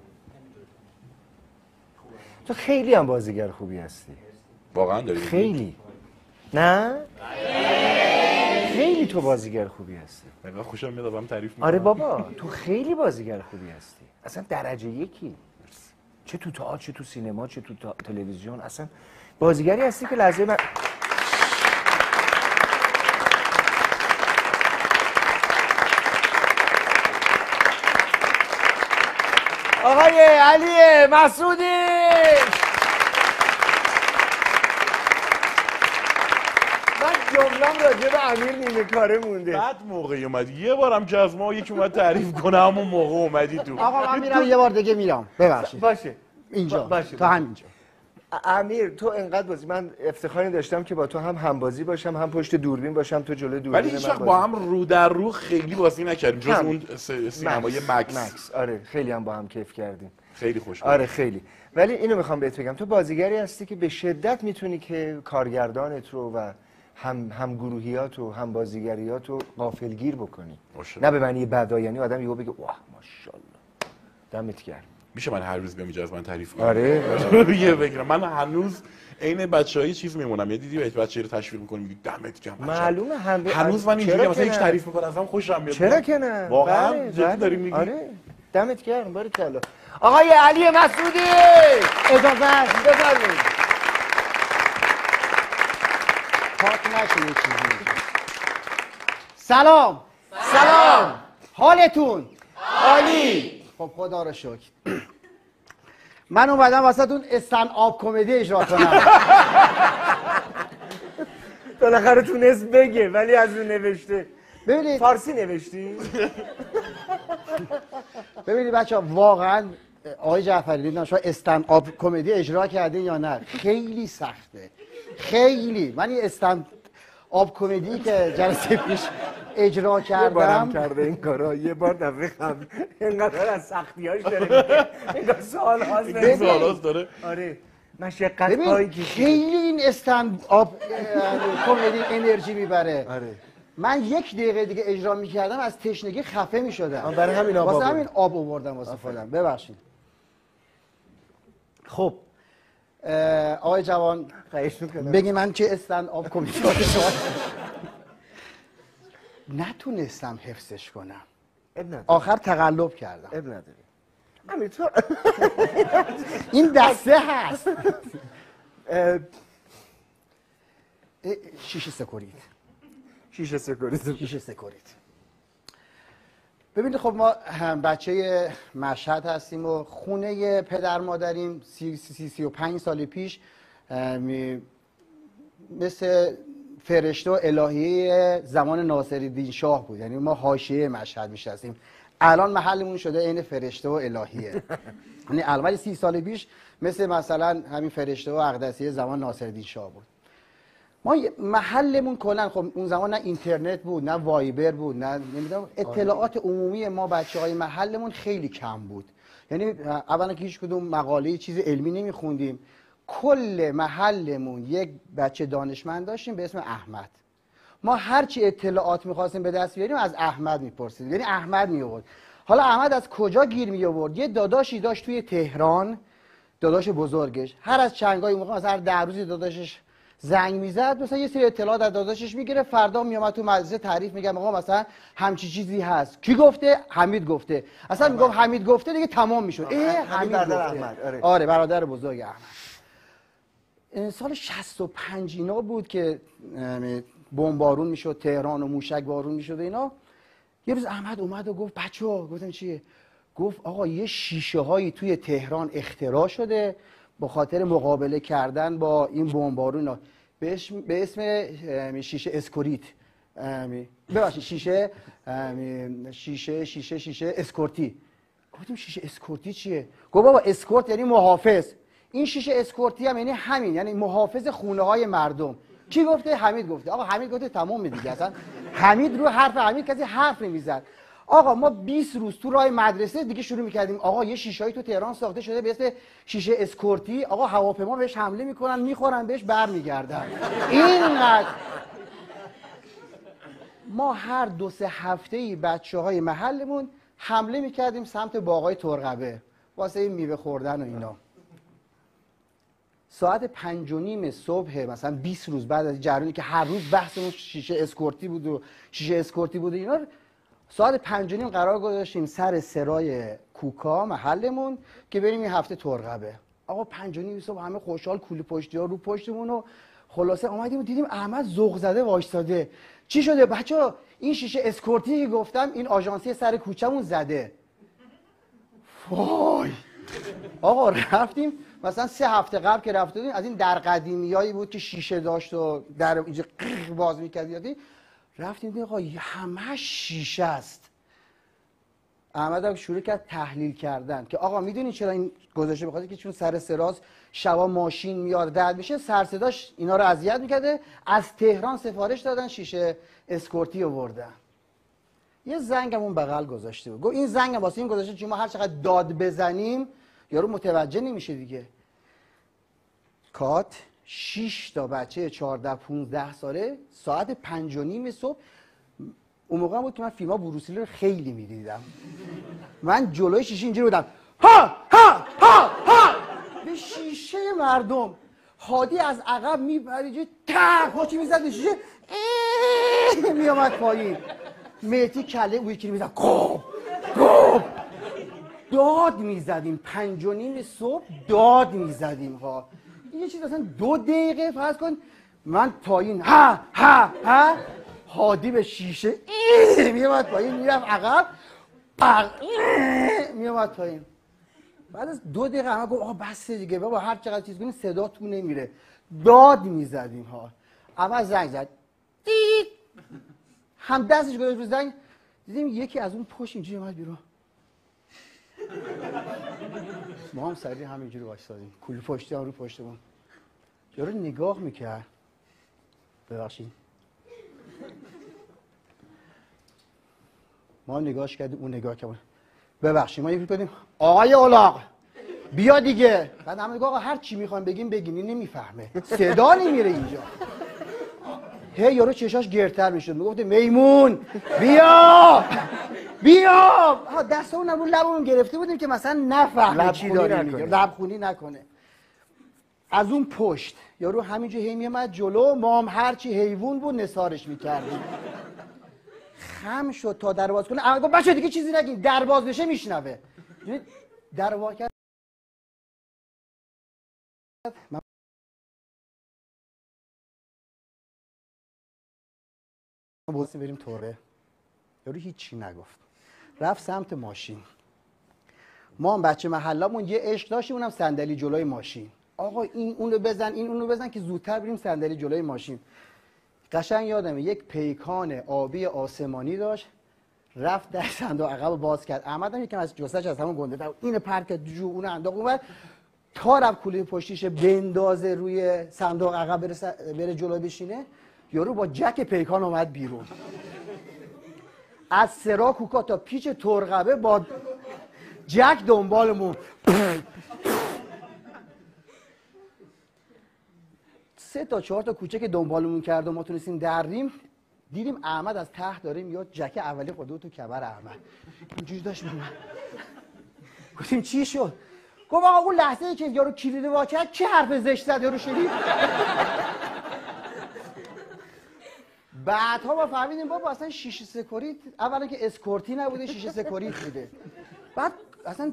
تو خیلی هم بازیگر خوبی هستی. واقعا داری خیلی. نه؟ خیلی تو بازیگر خوبی هستی. من خوشم میاد آدم تعریف می‌کنه. آره بابا تو خیلی بازیگر خوبی هستی. اصلا درجه یکی. چه تو تئاتر چه تو سینما چه تو تلویزیون اصلا بازیگری هستی که لحظه من آقای علی مسعودی! من جملم راجع به امیر نیمه کاره مونده. بعد موقعی اومد یه بارم که از ما یکی اومد تعریف کنه همون موقع اومدی تو. آقا من میرم یه بار دیگه میرم. ببخشید. باشه. اینجا. با- باشه. تا همینجا. امیر تو انقدر بازی من افتخاری داشتم که با تو هم همبازی باشم هم پشت دوربین باشم تو جلو دوربین ولی هیچ با هم رو در رو خیلی بازی نکردیم جز. اون سینمای مکس. مکس. آره خیلی هم با هم کیف کردیم. خیلی خوش. آره خیلی. ولی اینو می‌خوام بهت بگم. تو بازیگری هستی که به شدت می‌تونی که کارگردانت رو و هم هم گروهیات و هم بازیگریات رو غافلگیر بکنی. نه به معنی بدا یعنی آدم یهو بگه واه ماشاءالله. دمت گرم. میشه من هر روز بیام اینجا از من تعریف کنم آره. یه بگیرم. من هنوز عین بچه‌ای چیز میمونم. یه دیدی بچه رو تشویق می‌کنی میگی دمت گرم. معلومه هم هنوز من اینجوری مثلا یک؟ تعریف می‌کنم ازم خوشم میاد. چرا که نه؟ واقعا بله، جدی بله. داری میگی؟ آره. دمت گرم باری کلا آقای علی مسعودی! اجازه است. بفرمایید. پاک نشه یه چیزی سلام. سلام. حالتون؟ عالی. خب خدا رو شکر. من اومدم واسهتون استن آب کمدی اجرا کنم. بالاخره تونست بگه ولی از اون نوشته. ببینید. فارسی نوشتی؟ ببینید بچه واقعا آقای جعفری شما استن آب کمدی اجرا کردین یا نه؟ خیلی سخته. خیلی. من این استن آب کمدی که جلسه پیش اجرا یه بارم کردم. کرده این کارا یه بار دفعه قبل اینقدر از سختیاش داره. انگار سوال هاست این سوالاست داره. آره. مشقت خیلی این استن آب کمدی انرژی می‌بره. آره. من یک دقیقه دیگه اجرا می‌کردم از تشنگی خفه می‌شدم. برای همین آب واسه. همین آب آوردم واسه خودم. ببخشید. خب آقای جوان بگی من چه استن آب کمیسیون شما نتونستم حفظش کنم. آخر تقلب کردم. اب نداره امیر تو این دسته هست. شیشه سکوریت شیشه سکوریت شیشه سکوریت ببینید خب ما هم بچه مشهد هستیم و خونه پدر مادریم سی, سی, سی, سی و پنج سال پیش مثل فرشته و الهیه زمان ناصرالدین شاه بود. یعنی ما حاشیه مشهد میشستیم الان محلمون شده عین فرشته و الهیه. یعنی الان سی سال پیش مثل مثلا همین فرشته و اقدسیه زمان ناصرالدین شاه بود. ما محلمون کلا خب اون زمان نه اینترنت بود نه وایبر بود نه نمی‌دونم. اطلاعات عمومی ما بچه های محلمون خیلی کم بود. یعنی اولا که هیچ کدوم مقاله چیز علمی نمیخوندیم. کل محلمون یک بچه دانشمند داشتیم به اسم احمد. ما هرچی اطلاعات می‌خواستیم به دست بیاریم از احمد میپرسیدیم. یعنی احمد می آورد حالا احمد از کجا گیر می آورد یه داداشی داشت توی تهران. داداش بزرگش. هر از چنگای موقع مثلا هر ده روزی داداشش زنگ می‌زد مثلا یه سری اطلاعات از داداشش می‌گیره فردا میومد تو مدرسه تعریف میگم آقا مثلا همچی چیزی هست. کی گفته؟ حمید گفته. اصلا میگم حمید گفته دیگه تمام می‌شد. اه حمید برادر گفته. احمد، آره. آره برادر بزرگ احمد. سال 65 اینا بود که ام، بمبارون می‌شد تهران و موشک بارون می‌شد اینا. یه روز احمد اومد و گفت بچه ها گفتم چیه؟ گفت آقا یه شیشه هایی توی تهران اختراع شده به خاطر مقابله کردن با این بمبارون به اسم, شیشه اسکوریت. ببخشید شیشه شیشه شیشه شیشه اسکورتی. گفتیم شیشه اسکورتی چیه؟ گفت بابا اسکورت یعنی محافظ. این شیشه اسکورتی هم یعنی همین یعنی محافظ خونه های مردم. کی گفته؟ حمید گفته. آقا حمید گفته تمام دیگه اصلا. حمید رو حرف حمید کسی حرف نمی‌زد. آقا ما 20 روز تو راه مدرسه دیگه شروع می‌کردیم. آقا یه شیشهایی تو تهران ساخته شده به اسم شیشه اسکورتی. آقا هواپیما بهش حمله می‌کنن می‌خورن بهش برمیگردن. اینقدر. ما هر دو سه هفته ای بچه های محلمون حمله می‌کردیم سمت باغای ترقبه. واسه این میوه خوردن و اینا. ساعت پنج و نیم صبح مثلا 20 روز بعد از جریانی که هر روز بحثمون شیشه اسکورتی بود و شیشه اسکورتی بود و اینا ساعت پنج قرار گذاشتیم سر سه راه کوکا محلمون که بریم این هفته طرقبه. آقا پنج و صبح همه خوشحال کوله پشتی ها رو پشتمون و خلاصه آمدیم و دیدیم احمد ذوق زده وایستاده. چی شده؟ بچه این شیشه اسکورتی که گفتم این آژانسی سر کوچمون زده. وای! آقا رفتیم. مثلا سه هفته قبل که رفته بودیم از این در قدیمیایی بود که شیشه داشت و در اینجا باز می‌کرد. یادی رفتیم دیدیم آقا همه شیشه است. احمد هم شروع کرد تحلیل کردن که آقا می‌دونی چرا این گذاشته بخاطر که چون سر سراز شبا ماشین میاد رد میشه سر صداش اینا رو اذیت می‌کرده. از تهران سفارش دادن شیشه اسکورتی آوردن. یه زنگ هم اون بغل گذاشته بود. گفت این زنگ هم واسه این گذاشته چون ما هر چقدر داد بزنیم یارو متوجه نمیشه دیگه. کات. 6 تا بچه 14 15 ساله ساعت پنج و نیم صبح. اون موقع بود که من فیلم ها بروسلی رو خیلی می‌دیدم. من جلوی شیشه اینجوری بودم. ها ها ها ها. به شیشه مردم. هادی از عقب میپرید تق پاچی می‌زد به شیشه میامد پایین. مهتی کله او یکی می‌زد. قوب قوب داد می‌زدیم. پنج و نیم صبح داد می‌زدیم ها. یه چیز اصلا دو دقیقه فرض کن من پایین ها ها ها هادی به شیشه میومد پایین می‌رفت عقب ای، میومد پایین. بعد از دو دقیقه همه گفت آقا بس دیگه بابا هر چقدر چیز کنی صدا تو نمیره. داد می‌زدیم ها. اول زنگ زد. هم دستش گذاشت رو زنگ. دیدیم یکی از اون پشت اینجوری اومد بیرون. ما هم سریع همینجوری وایسادیم. کلی پشتی هم رو پشتمون. یارو نگاه می‌کرد. ببخشید. ما نگاهش کردیم اون نگاه کرد ببخشید ما یکی کنیم آقای اولاق بیا دیگه. بعد همه آقا هر چی می‌خوایم بگیم بگین این نمی‌فهمه. صدا نمیره اینجا. هی یارو چشاش گرتر می‌شد. می‌گفت میمون بیا! بیا! ها دست اون لبمون گرفته بودیم که مثلا نفهمه چی لبخونی داره میگه. نکنه. لبخونی نکنه. از اون پشت. یارو همینجا هی میامد جلو. ما هم هرچی حیوان بود نثارش می‌کردیم. خم شد تا در باز کنه اما گفت بچه دیگه چیزی نگین. در باز بشه میشنوه. در من بوسی بریم توره. یارو هیچی نگفت. رفت سمت ماشین. ما هم بچه محلمون یه عشق داشتیم اونم صندلی جلوی ماشین. آقا این اونو بزن این اونو بزن که زودتر بریم صندلی جلوی ماشین. قشنگ یادمه یک پیکان آبی آسمانی داشت رفت در صندوق عقب باز کرد. احمد هم یکم از جسش از همون گنده این پرک جو اون انداخت اون تا رفت کوله پشتیش بندازه روی صندوق عقب بره, بره جلو بشینه یارو با جک پیکان اومد بیرون. از سرا کوکا تا پیچ ترقبه با جک دنبالمون. سه تا چهار تا کوچه که دنبالمون کرد و ما تونستیم دریم. دیدیم احمد از ته داره میاد جک اولی خودو تو کبر احمد. اینجوری داشت میومد گفتیم چی شد؟ گفت آقا اون لحظه ای که یارو کلید وا کرد چه حرف زشت زد؟ یارو شدید بعدها ما فهمیدیم بابا اصلا شیشه سکوریت اولا که اسکورتی نبوده شیشه سکوریت بوده بعد اصلا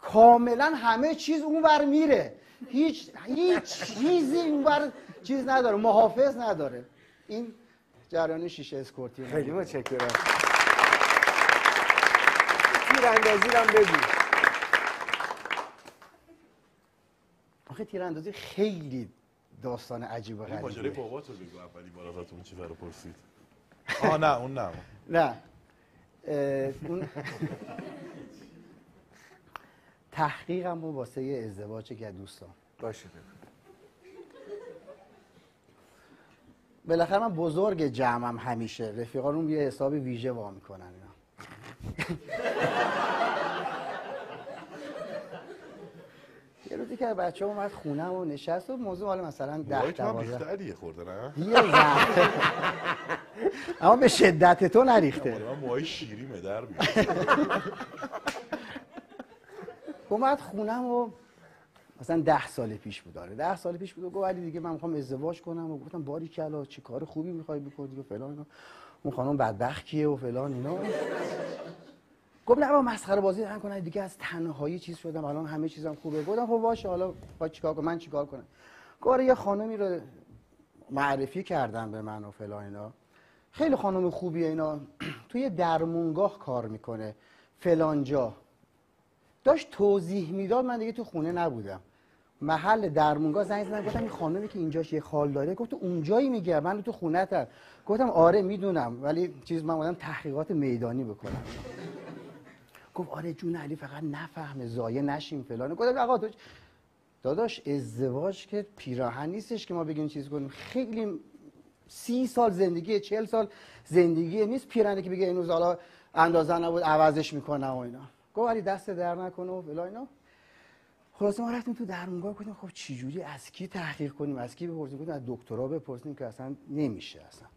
کاملا همه چیز اونور میره. هیچ هیچ چیزی اونور چیز نداره محافظ نداره. این جریان شیشه اسکورتیون خیلی متشکرم. تیراندازی رو هم بگو. آخه تیراندازی خیلی داستان عجیب و این ماجرای غریبه. باباتو بگو اولی بار ازتون چی رو پرسید. آه نه اون نه. نه. اون تحقیقم و واسه یه ازدواج که دوستان. باشه بالاخره من بزرگ جمعم همیشه. رفیقانم یه حساب ویژه وا می‌کنن اینا. یه روزی که بچه اومد خونه و نشست و موضوع حالا مثلا ده دوازده. علیه خورده نه؟ یه. اما به شدت تو نریخته. مال من موهای شیری مدر اومد خونم و مثلا ده سال پیش بود داره ده سال پیش بود و گفت علی دیگه من می‌خوام ازدواج کنم و گفتم باری کلا چی کار خوبی می‌خوای بکنی و فلان اینا اون خانم بدبخت کیه و فلان اینا. گفت نه با مسخره بازی نکن دیگه از تنهایی چیز شدم الان همه چیزم خوبه. گفتم خب باشه حالا با چیکار کنم؟ من چیکار کنم؟ گفت آره یه خانمی رو معرفی کردن به من و فلان اینا. خیلی خانم خوبیه اینا. توی درمونگاه کار می‌کنه. فلان جا. داشت توضیح می‌داد من دیگه تو خونه نبودم. محل درمونگاه زنگ زدم گفتم این خانمی که اینجاش یه خال داره گفت اونجایی میگه من تو خونه تر گفتم آره می‌دونم ولی چیز من اومدم تحقیقات میدانی بکنم. گفت آره جون علی فقط نفهمه زایه نشیم فلان. گفتم آقا تو داداش ازدواج که پیراهن نیستش که ما بگیم چیز کنیم. خیلی سی سال زندگی چهل سال زندگی نیست پیرنه که بگه اینو حالا اندازه نبود عوضش می‌کنه و اینا. گفت ولی دست در نکنه و فلا اینا. خلاصه ما رفتیم تو درمونگاه گفتیم خب چی جوری از کی تحقیق کنیم؟ از کی بپرسیم؟ گفتیم از دکترا بپرسیم که اصلا نمیشه اصلا.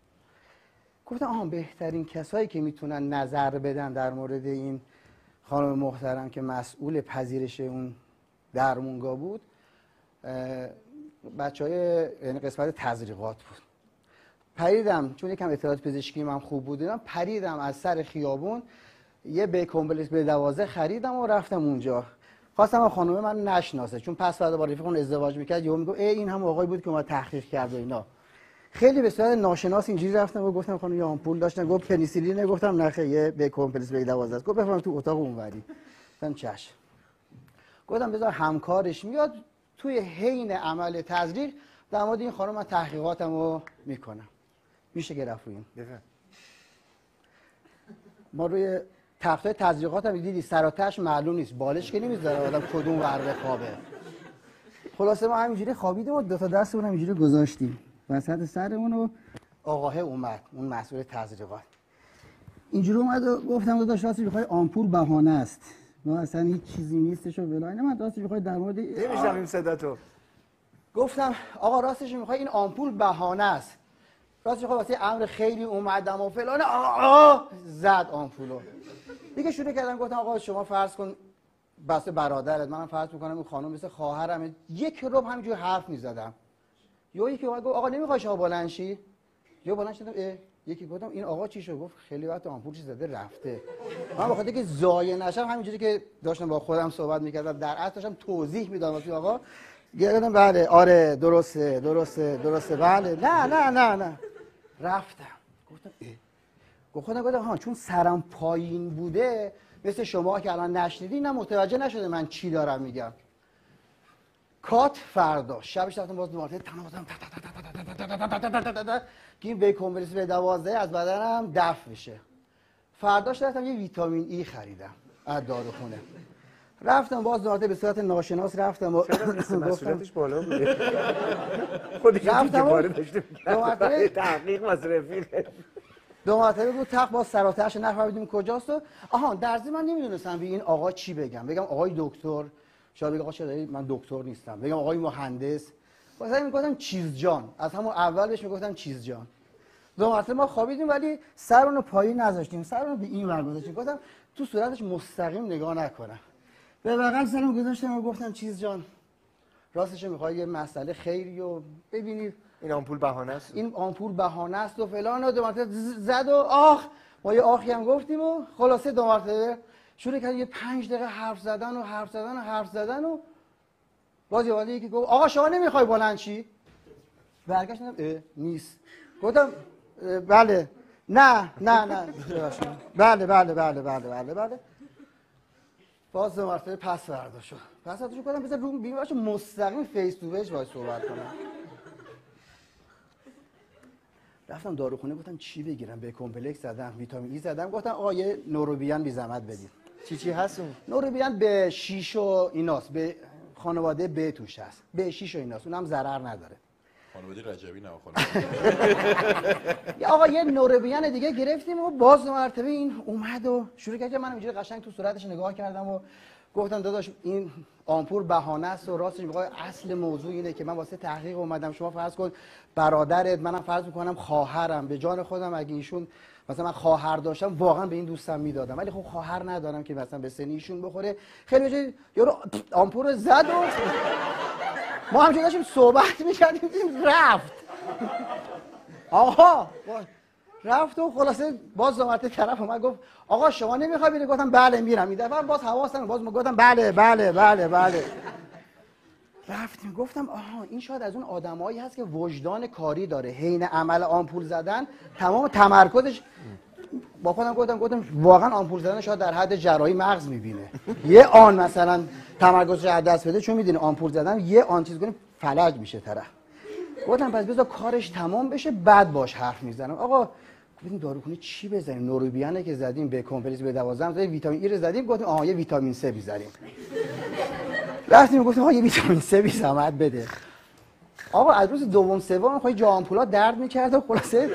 گفتم آها بهترین کسایی که می‌تونن نظر بدن در مورد این خانم محترم که مسئول پذیرش اون درمونگاه بود بچه های یعنی قسمت تزریقات بود. پریدم چون یکم اطلاعات پزشکی من خوب بود پریدم از سر خیابون یه B complex ب دوازده خریدم و رفتم اونجا. خواستم اون خانومه من نشناسه چون پس بعد با رفیقون ازدواج می‌کرد یهو می‌گفت ای این هم آقایی بود که ما تزریق کرد و اینا. خیلی به صورت ناشناس اینجوری رفتم و گفتم خانم یه آمپول داشتن گفت پنیسیلین گفتم نخه یه B complex ب دوازده است. گفت بفرمایید تو اتاق اونوری. گفتم چشم. گفتم بذار همکارش میاد توی حین عمل تزریق در مورد این خانم من تحقیقاتم رو می‌کنم. میشه که رفت روی این بفهم ما روی تختای تزریقات هم دیدی سراتش معلوم نیست. بالش که نمی‌ذاره آدم کدوم ور خوابه. خلاصه ما همینجوری خوابیدیم و دو تا دستمون هم اینجوری گذاشتیم. وسط سرمون و آقاه اومد اون مسئول تزریقات اینجوری اومد و گفتم داداش راستش می‌خوای آمپول بهانه است. ما اصلا هیچ چیزی نیستش و بلا اینا من راستش می‌خوای در مورد نمیشنویم صدا تو گفتم آقا راستش می‌خوای این آمپول بهانه است. راستش می‌خوای واسه امر خیلی اومدم و فلان. آقا زد آمپولو. دیگه شروع کردم گفتم آقا شما فرض کن بس برادرت منم فرض می‌کنم این خانم مثل خواهرم یک رب همینجور حرف می‌زدم. یا یکی اومد گفت آقا نمی‌خوای شما بلند شی؟ یا بلند شدم یکی گفتم این آقا چی شد؟ گفت خیلی وقت آمپول چیز زده رفته. من بخاطر که زایه نشم همینجوری که داشتم با خودم صحبت می‌کردم در اصل داشتم توضیح می‌دادم واسه آقا. گفتم بله آره درسته درسته درسته بله. نه نه نه نه. رفتم. گفتم اه. گفت خودم گفتم ها چون سرم پایین بوده مثل شما که الان نشنیدین نه متوجه نشده من چی دارم میگم. کات فردا شبش رفتم باز دوباره تنها بازم که این بیکومبلیس به دوازده از بدنم دفع بشه فرداش رفتم یه ویتامین ای خریدم از داروخونه رفتم باز دوباره به صورت ناشناس رفتم و مسئولیتش بالا بوده خودی که رفتم داشته تحقیق مصرفی دو مرتبه بود تق باز سراترش نفهمیدیم کجاست و آها در من نمی‌دونستم به این آقا چی بگم بگم آقای دکتر شاید بگم آقا چرا من دکتر نیستم. بگم آقای مهندس. مثلا می‌گفتم چیز جان. از همون اول بهش می‌گفتم چیز جان. دو مرتبه ما خوابیدیم ولی سرمون رو پایین نذاشتیم. سرمون رو به این ور گذاشتیم. گفتم تو صورتش مستقیم نگاه نکنم. به بغل سرم گذاشتم و گفتم چیز جان راستش می‌خوای یه مسئله خیری و ببینید این آمپول بهانه است؟ این آمپول بهانه است و فلان و دو مرتبه زد و آخ. ما یه آخی هم گفتیم و خلاصه دو مرتبه شروع کرد یه پنج دقیقه حرف زدن و حرف زدن و حرف زدن و باز یه یکی گفت آقا شما نمی‌خوای بلند چی اه، نیست. گفتم بله. نه نه نه. بله بله بله بله بله بله. باز دو مرتبه پس فردا شد. پس فردا شد گفتم بذار رو باشه مستقیم فیس تو فیس باید صحبت کنم. رفتم داروخونه گفتم چی بگیرم؟ به کمپلکس زدم ویتامین ای زدم. گفتم آقا یه نوروبیان بی زحمت بدید چی چی هست اون نوروبیان به شیش و ایناست. به خانواده ب توش هست. به شیش و ایناست. اونم ضرر نداره. خانواده رجبی نه خانواده یا آقا یه نوروبیان دیگه گرفتیم و باز دو مرتبه این اومد و شروع کرد که من اینجوری قشنگ تو صورتش نگاه کردم و گفتم داداش این آمپور بهانه است و راستش میگه اصل موضوع اینه که من واسه تحقیق اومدم. شما فرض کن برادرت منم فرض می‌کنم خواهرم. به جان خودم اگه ایشون مثلا من خواهر داشتم واقعا به این دوستم می‌دادم. ولی خب خواهر ندارم که مثلا به سن ایشون بخوره. خیلی بجای یارو آمپور زد و ما همچنین داشتیم صحبت می‌کردیم رفت. آقا رفت و خلاصه باز دو مرتبه طرف اومد گفت آقا شما نمی‌خوای بری؟ گفتم بله میرم. این دفعه باز حواسم باز گفتم بله بله بله بله. رفتیم گفتم آها این شاید از اون آدمایی هست که وجدان کاری داره. حین عمل آمپول زدن تمام تمرکزش با خودم گفتم گفتم واقعا آمپول زدن شاید در حد جراحی مغز می‌بینه. یه آن مثلا تمرکزش از دست بده چون می‌دونی آمپول زدن یه آن چیز کنی فلج میشه طرف. گفتم پس بذار کارش تمام بشه بعد باش حرف می‌زنم. آقا گفتیم داروخونه چی بزنیم؟ نوروبیانه که زدیم به کمپلیس به 12 زدیم ویتامین ای رو زدیم گفتیم آها یه ویتامین سه بزنیم رفتیم گفتیم آقا یه ویتامین سه بی زحمت بده. آقا از روز دوم سوم خواهی جا آمپولا درد می‌کرد و خلاصه.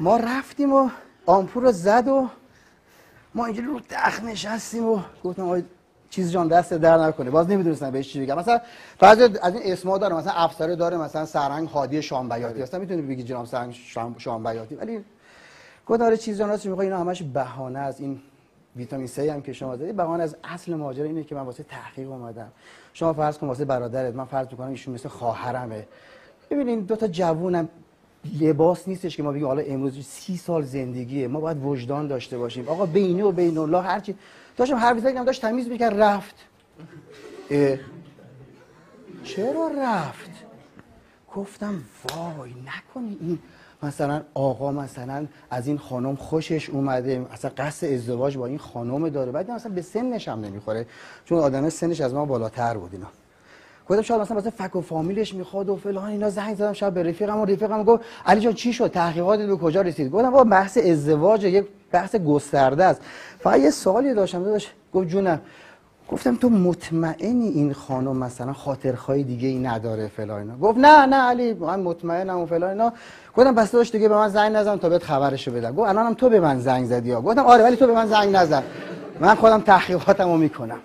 ما رفتیم و آمپول رو زد و ما اینجوری رو تخت نشستیم و گفتم آقا چیز جان دست در نکنه. باز نمی‌دونستم بهش چی بگم. مثلا بعضی از این اسما داره مثلا افسره داره مثلا سرنگ هادی شامبیاتی اصلا می‌تونی بگی جناب سرنگ شام شامبیاتی. ولی گفت آره چیز جان راست میگه اینا همش بهانه از این ویتامین C هم که شما زدید بهانه از اصل ماجرا اینه که من واسه تحقیق اومدم. شما فرض کن واسه برادرت من فرض می‌کنم ایشون مثل خواهرمه. ببینین دو تا جوونم لباس نیستش که ما بگیم حالا امروز سی سال زندگیه ما باید وجدان داشته باشیم. آقا بینی و بین الله هر چی. داشتم حرف زدم داشت تمیز می‌کرد رفت. چرا رفت؟ گفتم وای نکنی این مثلا آقا مثلا از این خانم خوشش اومده اصلا قصد ازدواج با این خانم داره بعد مثلا به سنش هم نمی‌خوره چون آدم سنش از ما بالاتر بود اینا. گفتم شاید مثلا مثلا فک و فامیلش می‌خواد و فلان اینا زنگ زدم شب به رفیقم و رفیقم گفت علی جان چی شد؟ تحقیقات به کجا رسید؟ گفتم بابا بحث ازدواج یک بحث گسترده است. فقط یه سوالی داشتم داشت گفت جونم گفتم تو مطمئنی این خانم مثلا خاطرخواهی دیگه ای نداره فلان گفت نه نه علی من مطمئنم و فلان اینا. گفتم پس داشت دیگه به من زنگ نزن تا بهت خبرشو بدم. گفت الانم تو به من زنگ زدی ها. گفتم آره ولی تو به من زنگ نزن. من خودم تحقیقاتمو می‌کنم.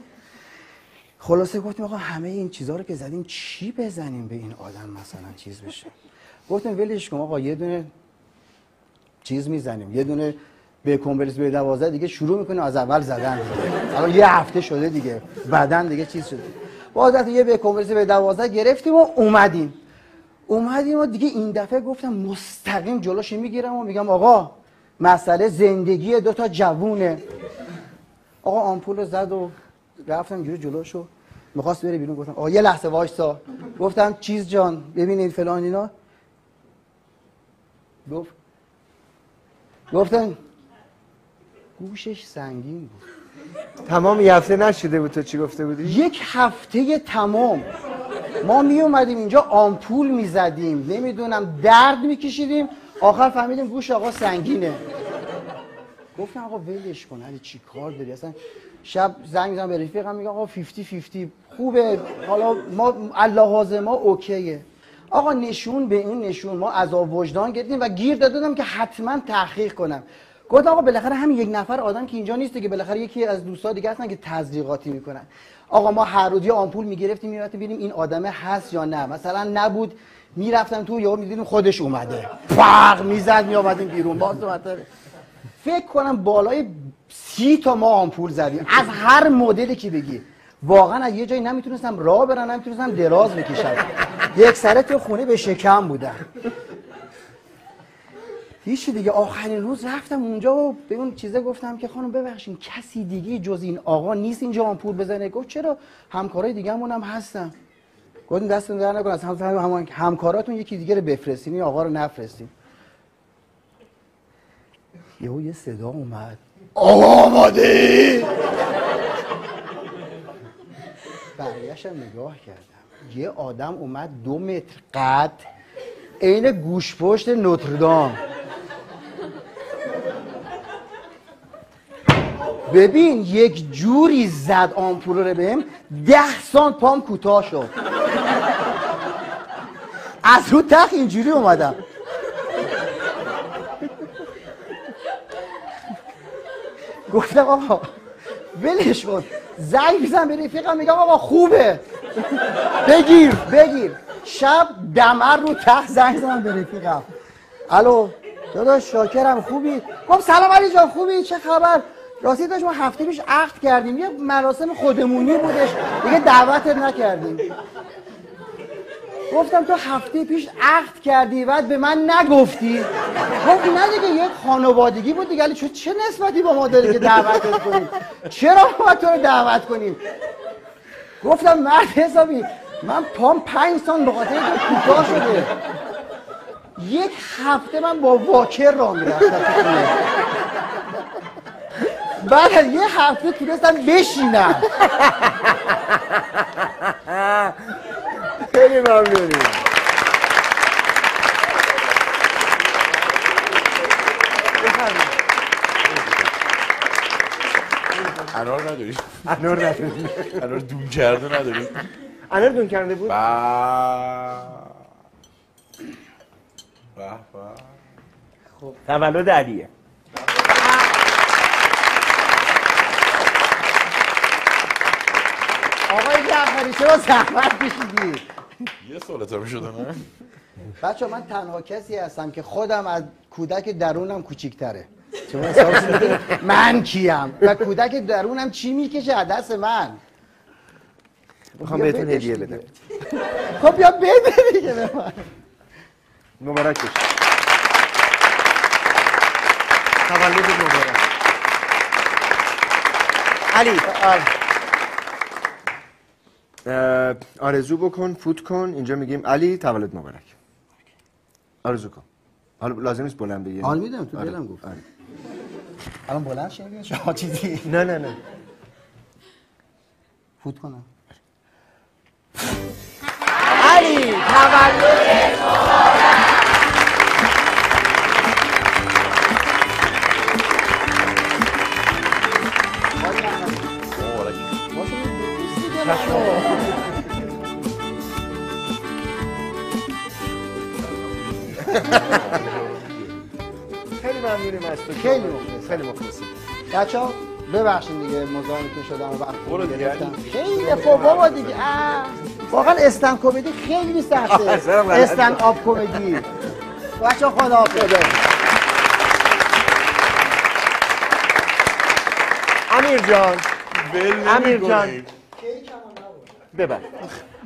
خلاصه گفتیم آقا همه این چیزها رو که زدیم چی بزنیم به این آدم مثلا چیز بشه؟ گفتم ولش کن آقا یه دونه چیز می‌زنیم. یه دونه به کمپلیس به 12 دیگه شروع می‌کنه از اول زدن الان یه هفته شده دیگه بعدن دیگه چیز شده. باز یه به کمپلیس به 12 گرفتیم و اومدیم. اومدیم و دیگه این دفعه گفتم مستقیم جلوش می‌گیرم و میگم آقا مسئله زندگی دو تا جوونه. آقا آمپول رو زد و رفتم جلو جلوشو می‌خواست بره بیرون. گفتم آقا یه لحظه وایسا. گفتم چیز جان ببینید فلان اینا. گفت گفتن گوشش سنگین بود. تمام یه هفته نشده بود تو چی گفته بودی؟ یک هفته تمام. ما می اومدیم اینجا آمپول می زدیم. نمی‌دونم درد میکشیدیم آخر فهمیدیم گوش آقا سنگینه. گفتم آقا ولش کن علی چی کار داری؟ اصلا شب زنگ می‌زنم به رفیقم میگم آقا 50 50 خوبه. حالا ما الله ما اوکیه. آقا نشون به این نشون ما عذاب وجدان گرفتیم و گیر دادم که حتما تحقیق کنم. گفتم آقا بالاخره همین یک نفر آدم که اینجا نیست که بالاخره یکی از دوستا دیگه هستن که تزریقاتی می‌کنن. آقا ما هر روز یه آمپول می‌گرفتیم می‌رفتیم ببینیم این آدمه هست یا نه. مثلا نبود می‌رفتم تو یهو می‌دیدیم خودش اومده. پاق می‌زد میآمدیم بیرون. باز دوباره فکر کنم بالای سی تا ما آمپول زدیم. از هر مدلی که بگی. واقعا از یه جایی نمی‌تونستم راه برم نمی‌تونستم دراز بکشم. یک سره تو خونه به شکم بودم. هیچی دیگه. آخرین روز رفتم اونجا و به اون چیزه گفتم که خانم ببخشید کسی دیگه جز این آقا نیست اینجا آمپول بزنه. گفت چرا؟ همکارای دیگه هم هستن گفتم دستتون در نکن از هم هم همکاراتون یکی دیگه رو بفرستین این آقا رو نفرستین. یهو یه صدا اومد. آقا آماده؟ برگشتم نگاه کردم. یه آدم اومد دو متر قد عین گوش پشت نوتردام. ببین یک جوری زد آمپول رو بهم ده سانت پام کوتاه شد. از رو تخت اینجوری اومدم. گفتم آقا ولش کن. زنگ میزن به رفیقم میگم آقا خوبه. بگیر بگیر. شب دمر رو تخت زنگ زدم به رفیقم. الو داداش شاکرم خوبی؟ گفت سلام علی جان خوبی؟ چه خبر؟ راستی داشت ما هفته پیش عقد کردیم. یه مراسم خودمونی بودش. دیگه دعوتت نکردیم. گفتم تو هفته پیش عقد کردی بعد به من نگفتی. گفت نه دیگه یک خانوادگی بود دیگه. چه چه نسبتی با ما داری که دعوتت کنیم؟ چرا ما تو رو دعوت کنیم؟ گفتم مرد حسابی من پام پنج سان به خاطر تو کوتاه شده. یک هفته من با واکر را می‌رفتم بعد از یه هفته تونستم بشینم. خیلی ممنونی انار نداری؟ انار نداری انار دون کرده نداری؟ انار دون کرده بود. با. به به تولد علیه. جعفری چرا زحمت کشیدی؟ یه سوالت هم شده نه؟ بچه من تنها کسی هستم که خودم از کودک درونم کوچیکتره. می‌کنید من کیم؟ و کودک درونم چی می‌کشه؟ از دست من. می‌خوام بهتون هدیه. بدم. خب بیا بده دیگه به من. مبارک بشه. تولد مبارک. علی. اه، آرزو بکن فوت کن. اینجا میگیم علی تولد مبارک. آرزو کن. حالا لازم نیست بلند بگی. حال میدم تو آره. دلم گفت. آره. الان بلند شدی؟ شما چیزی؟ نه نه نه. فوت کنم. علی تولد خیلی بچه ها ببخشید دیگه مزاحمتون شدم و وقت برو دیگه. خیلی خب بابا دیگه. واقعا استن کمدی خیلی سخته. استن آب کمدی. بچه خدا خدا امیر جان. امیر جان. ببر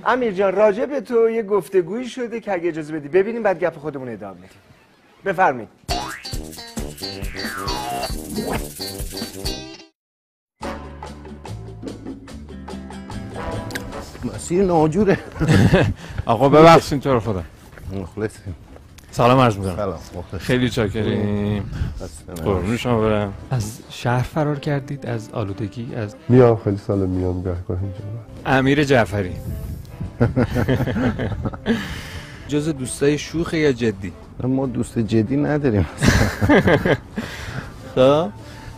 امیر جان راجع به تو یه گفتگویی شده که اگه اجازه بدی ببینیم بعد گپ خودمون ادامه بدیم. بفرمایید. مسیر ناجوره. آقا ببخشید تو رو خدا مخلصیم. سلام عرض می‌کنم. سلام مخلص خیلی چاکریم. قربون شما برم. از شهر فرار کردید از آلودگی از میام خیلی سال میام گهگاه اینجا. امیر جعفری. جز دوستای شوخ یا جدی؟ ما دوست جدی نداریم. خب.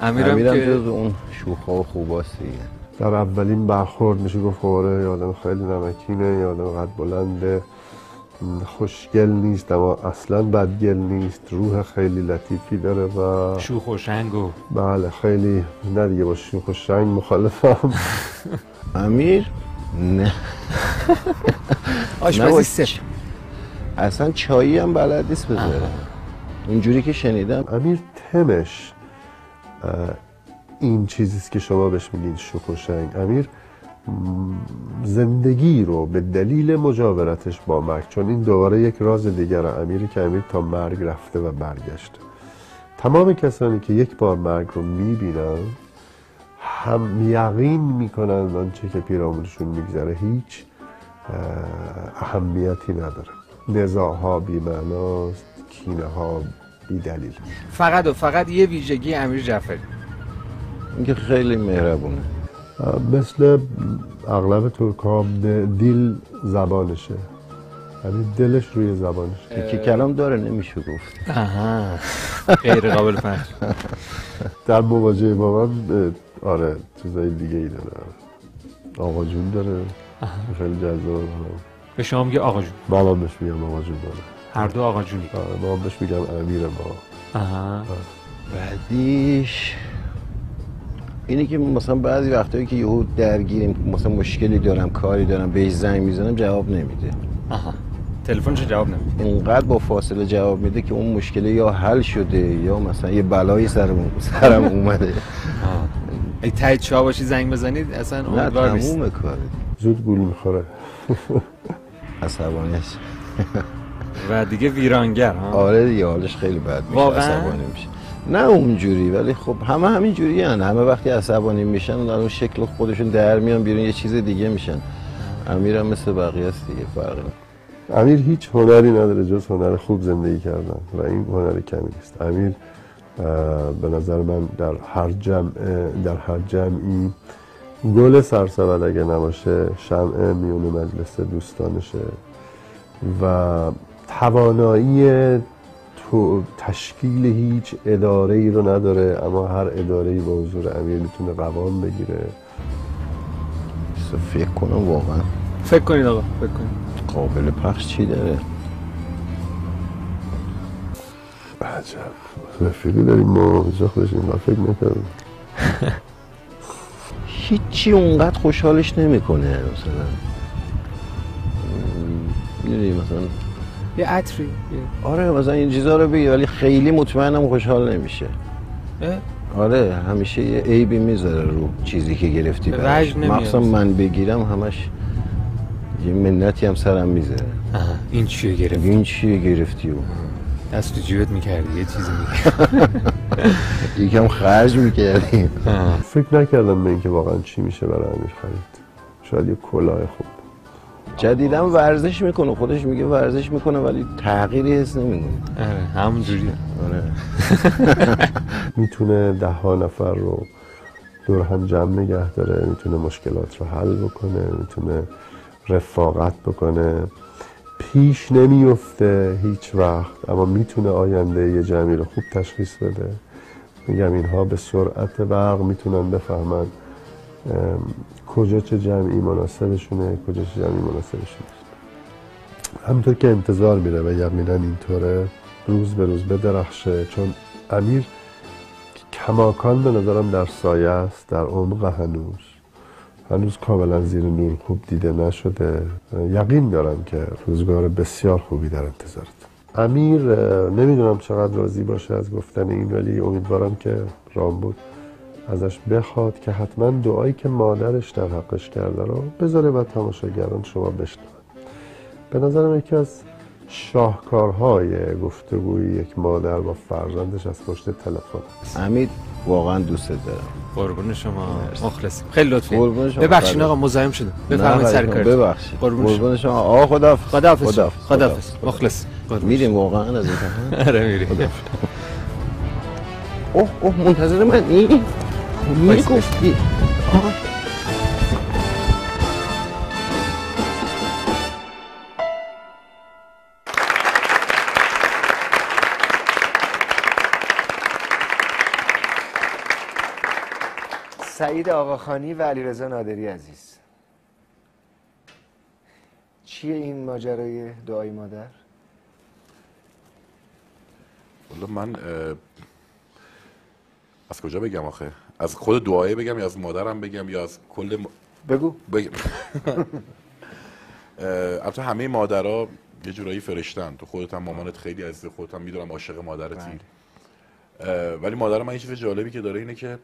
امیرم امیرم که جز اون شوخا و خوباست دیگه در اولین برخورد میشه گفت آره آدم خیلی نمکینه یه آدم قد بلنده. خوشگل نیست اما اصلا بدگل نیست. روح خیلی لطیفی داره و شوخ و شنگ و بله خیلی نه دیگه با شوخ و شنگ مخالفم. امیر؟ نه. آشپزی سه. اصلا چایی هم بلد نیست بذاره. اونجوری که شنیدم امیر تمش. این چیزیست که شما بهش میگین شنگ. امیر زندگی رو به دلیل مجاورتش با مرگ چون این دوباره یک راز دیگر امیر که امیر تا مرگ رفته و برگشته. تمام کسانی که یک بار مرگ رو می‌بینن هم یقین می‌کنن آنچه که پیرامونشون میگذره هیچ اه، اهمیتی نداره. نزاعها بیمعناست کینه ها بی دلیل. فقط و فقط یه ویژگی امیر جعفری. اینکه خیلی مهربونه. مثل اغلب ترک ها دل زبانشه. یعنی دلش روی زبانشه که کلام داره نمیشه گفت. آها. غیر قابل فهم. در مواجهه با من آره چیزای دیگه ای داره. آقا جون داره. خیلی جذابه به شما میگه آقا جون. هم بهش میگم آقا جون داره. هر دو آقا جونی. آره هم بهش میگم امیر ما. آها. بعدیش اینه که مثلا بعضی وقتایی که یهو درگیریم مثلا مشکلی دارم کاری دارم بهش زنگ می‌زنم جواب نمیده. آها. تلفنش جواب نمیده. اینقدر با فاصله جواب میده که اون مشکل یا حل شده یا مثلا یه بلایی سرم سرم اومده. ای تایید شاه باشی زنگ بزنید اصلا امیدوار نیست تموم کاره زود گول می‌خوره. عصبانیش و دیگه ویرانگر ها آره دیگه حالش خیلی بد میشه واقعا؟ عصبانی میشه نه اونجوری ولی خب همه همین جوری هن. همه وقتی عصبانی میشن در اون شکل خودشون در میان بیرون یه چیز دیگه میشن امیرم مثل بقیه است دیگه فرقی. امیر هیچ هنری نداره جز هنر خوب زندگی کردن و این هنر کمی نیست امیر به نظر من در هر جمع در هر جمعی گل سرسبد اگه نباشه شمع میون مجلس دوستانشه و توانایی تو تشکیل هیچ اداره ای رو نداره اما هر اداره ای با حضور امیر می‌تونه قوام بگیره. فکر کنم واقعا. فکر کنید آقا فکر کنید. قابل پخش چی داره؟ عجب. رفیقی داریم ما اینجا خودش اینقدر فکر نکردم. هیچی اونقدر خوشحالش نمی‌کنه مثلا. می‌دونی مثلا یه عطری. آره مثلا این چیزا رو بگی ولی خیلی مطمئنم خوشحال نمیشه؟ آره همیشه یه عیبی می‌ذاره رو چیزی که گرفتی براش. مخصوصا من بگیرم همش یه منتی هم سرم می‌ذاره. آها این چیه گرفت این چیه گرفتی؟ و دست تو جیبت می‌کردی یه چیزی می‌کردی. یکم خرج می‌کردیم فکر نکردم به اینکه واقعا چی میشه برای امیر خرید شاید یه کلاه خوب. جدیدا ورزش می‌کنه خودش میگه ورزش می‌کنه ولی تغییری حس نمی‌کنه. آره همون جوریه آره. می‌تونه ده ها نفر رو دور هم جمع نگه داره می‌تونه مشکلات رو حل بکنه می‌تونه رفاقت بکنه. پیش نمیفته هیچ وقت اما می‌تونه آینده یه جمعی رو خوب تشخیص بده. میگم اینها به سرعت برق می‌تونن بفهمن کجا چه جمعی مناسبشونه کجا چه جمعی مناسبشونه. همونطور که انتظار میره و یقینا اینطوره روز به روز بدرخشه چون امیر کماکان به نظرم در سایه است در عمق هنوز. هنوز کاملا زیر نور خوب دیده نشده. یقین دارم که روزگار بسیار خوبی در انتظارت. امیر نمی‌دونم چقدر راضی باشه از گفتن این ولی امیدوارم که رام بود. ازش بخواد که حتما دعایی که مادرش در حقش کرده رو بذاره و تماشاگران شما بشنون. به نظرم یکی از شاهکارهای گفتگوی یک مادر با فرزندش از پشت تلفن است. امید واقعا دوست دارم. قربون شما. مخلصیم. خیلی لطفی. قربون شما. ببخشید آقا مزاحم شدم. بفرمایید سر کار. ببخشید. قربون شما. قربون شما. آقا خداحافظ. خداحافظ. خداحافظ. خداحافظ. مخلص. میریم واقعا از این طرف؟ آره میریم. اوه اوه منتظر منی می‌گفتی سعید آقاخانی و علیرضا نادری عزیز. چیه این ماجرای دعای مادر؟ والا من از کجا بگم آخه؟ از خود دعایه بگم یا از مادرم بگم یا از کل م... بگو. بگم. البته همه مادرها یه جورایی فرشتن. تو خودت هم مامانت خیلی عزیز خودت هم. می‌دونم عاشق مادرتی. اه، ولی مادر من یه چیز جالبی که داره اینه که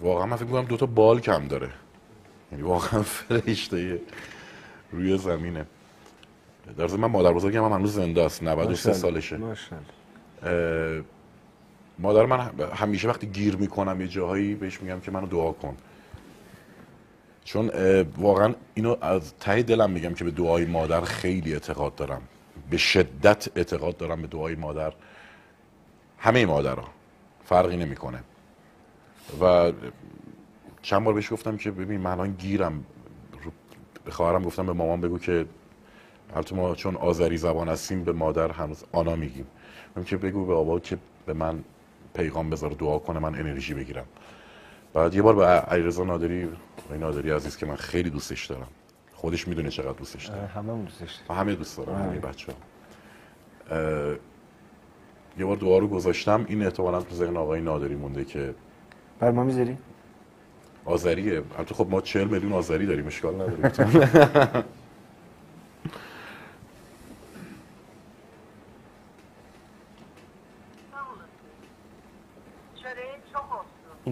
واقعا من فکر می‌کنم دو تا بال کم داره. یعنی واقعا فرشته روی زمینه. در ضمن من مادر بزرگم هم هنوز زنده است. 93 ماشاءالله. سالشه. ماشاءالله. مادر من همیشه وقتی گیر می‌کنم یه جاهایی بهش میگم که منو دعا کن. چون واقعا اینو از ته دلم میگم که به دعای مادر خیلی اعتقاد دارم. به شدت اعتقاد دارم به دعای مادر. همه مادرها. فرقی نمی‌کنه. و چند بار بهش گفتم که ببین من الان گیرم. به خواهرم گفتم به مامان بگو که البته ما چون آذری زبان هستیم به مادر هنوز آنا میگیم. که بگو به آبا که به من پیغام بذاره دعا کنه من انرژی بگیرم. بعد یه بار به علیرضا نادری آقای نادری عزیز که من خیلی دوستش دارم. خودش می‌دونه چقدر دوستش دارم. همه دوستش من همه دوست دارم همه آره. بچه یه بار دعا رو گذاشتم. این احتمالا تو ذهن آقای نادری مونده که بر ما می‌ذاری؟ آذریه. البته خب ما 40 میلیون آذری داریم اشکال نداریم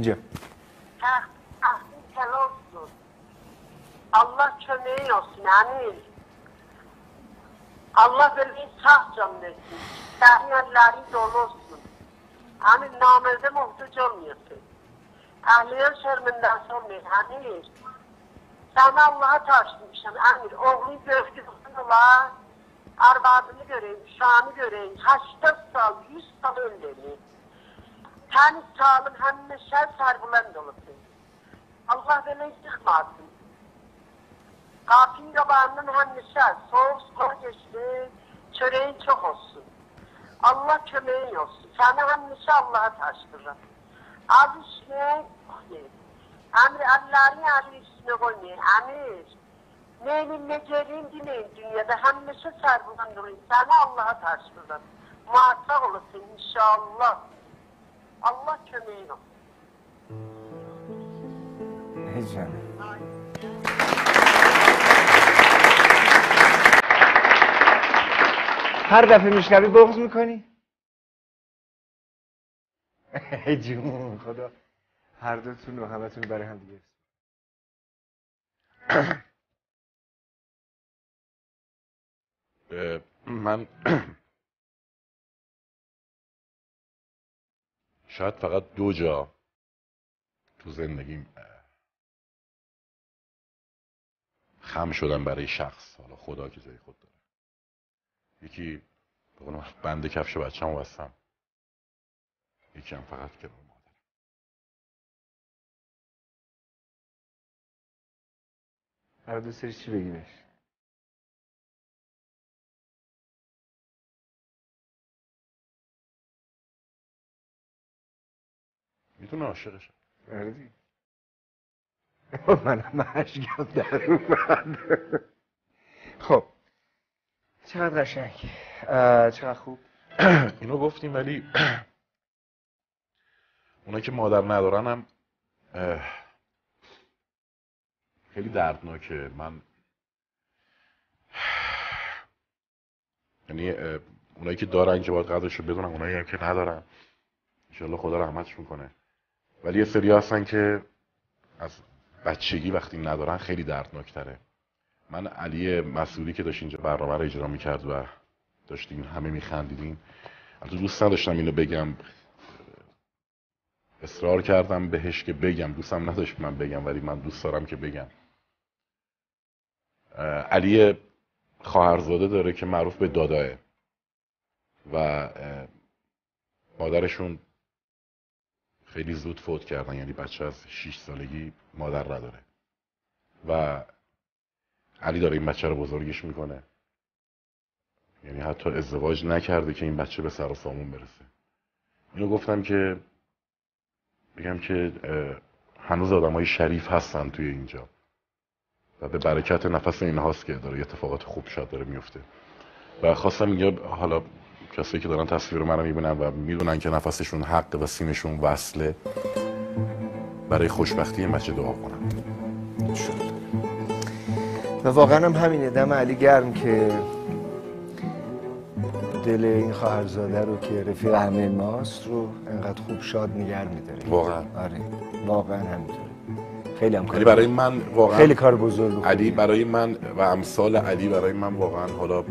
Cem. Ha, sen olsun. Allah çömeği olsun amin. Allah böyle sağ canlısın. Sahiyelleri dolu olsun. Amin namelde muhtaç olmuyorsun. Ahliye şerminden sormayın amin. Sana Allah'a taşımışım amin. Oğlu gördü Allah'a. Arbabını göreyim, şanı göreyim. Kaçta sal, yüz sal öndemi. Tani sağlım hem şer serbulan dolusun. Allah beni yıkmasın. Kafin yabanının hem şer, soğuk soğuk geçti, çöreğin çok olsun. Allah kömeğin olsun. Sana hem Allah'a taştırır. İşine koyayım. Emri Allah'ın Ali üstüne koymayın. Emir. Neyinin ne gelin dineyin dünyada hem neşe serbulan. Sana Allah'a taştırır. Muvaffak olasın inşallah. Allah olsun. ای جان هر دفعه میشنوی بغض می‌کنی؟ ای جون خدا هر دوتون و همتون برای هم دیگه من شاید فقط دو جا تو زندگیم خم شدم برای شخص حالا خدا که جای خود داره. یکی به بند کفش بچه‌مو بستم. یکی هم فقط که مادر هر دوست داری چی بگی بهش؟ می‌تونه عاشقشم آره دیگه. منم اشکم در اومد. خب. چقدر قشنگ. چقدر خوب. اینو گفتیم ولی اونا که مادر ندارن هم خیلی دردناکه. من یعنی اونایی که دارن که باید قدرش رو بدونن اونایی هم که ندارن. انشالله خدا رحمتشون کنه. ولی یه سری هستن که از بچگی وقتی ندارن خیلی دردناکتره. من علی مسئولی که داشت اینجا برنامه رو اجرا می‌کرد و داشتیم همه میخندیدیم. البته دوست نداشتم اینو بگم. اصرار کردم بهش که بگم. دوستم نداشت من بگم ولی من دوست دارم که بگم. علی خواهرزاده داره که معروف به داداه. و مادرشون خیلی زود فوت کردن. یعنی بچه از 6 سالگی مادر نداره. و علی داره این بچه رو بزرگش می‌کنه. یعنی حتی ازدواج نکرده که این بچه به سر و سامون برسه. اینو گفتم که بگم که هنوز آدم های شریف هستن توی اینجا. و به برکت نفس این هاست که داره اتفاقات خوب شاد داره میفته و خواستم اینجا حالا کسایی که دارن تصویر من رو می‌بینن و می‌دونن که نفسشون حق و سیمشون وصله برای خوشبختی این بچه دعا کنن و واقعا هم همینه. دم علی گرم که دل این خواهرزاده رو که رفیق همه ماست رو انقدر خوب شاد نگر میداره. واقعا. آره. واقعا همینطوره. خیلی هم کار علی برای من واقعا خیلی کار بزرگ علی برای من و امثال علی برای من واقعا حالا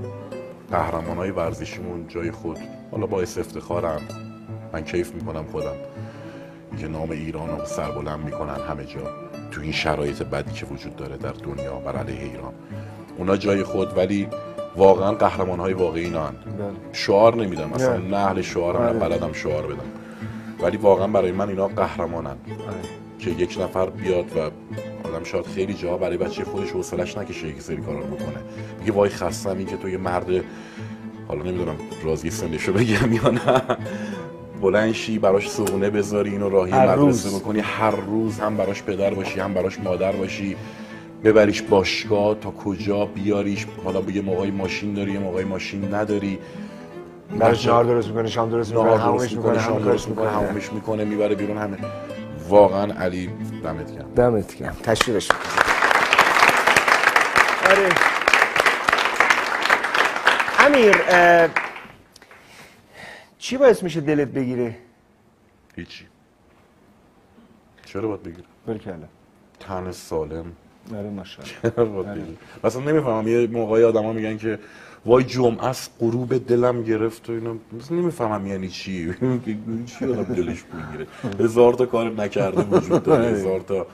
قهرمان های ورزشیمون جای خود. حالا باعث افتخارم. من کیف می‌کنم خودم. که نام ایران رو سربلند می‌کنن همه جا. تو این شرایط بدی که وجود داره در دنیا بر علیه ایران. اونا جای خود ولی واقعا قهرمان های واقعی اینا هن. شعار نمیدم. مثلا نه. نه اهل شعارم نه آره. بلدم شعار بدم. ولی واقعا برای من اینا قهرمانن. که یک نفر بیاد و آدم شاید خیلی جاها برای بچه خودش حوصلش نکشه یک سری کارا رو بکنه. میگه وای خستم این که تو یه مرد حالا نمی‌دونم راضی سنشو بگم یا نه. بلند شی براش صبونه بذاری اینو راهی هر مدرسه. بکنی. هر روز هم براش پدر باشی هم براش مادر باشی. ببریش باشگاه تا کجا بیاریش. حالا یه موقعی ماشین داری یه موقعی ماشین نداری. براش نهار درست می‌کنه شام درست می‌کنه همومش می‌کنه همومش می‌کنه می‌بره بیرون همه واقعا علی دمت گرم. دمت گرم. تشویقش می‌کنم. آره. امیر اه، چی باعث میشه دلت بگیره؟ هیچی. چرا باید بگیره برکلا. تن سالم. آره ماشاءالله. بگیره اصلا نمی‌فهمم. یه موقعی آدما میگن که وای جمعه است غروب دلم گرفت و اینا. مثلا نمی‌فهمم یعنی چی. چی آدم دلش می‌گیره؟ هزار تا کار نکرده وجود داره. هزار تا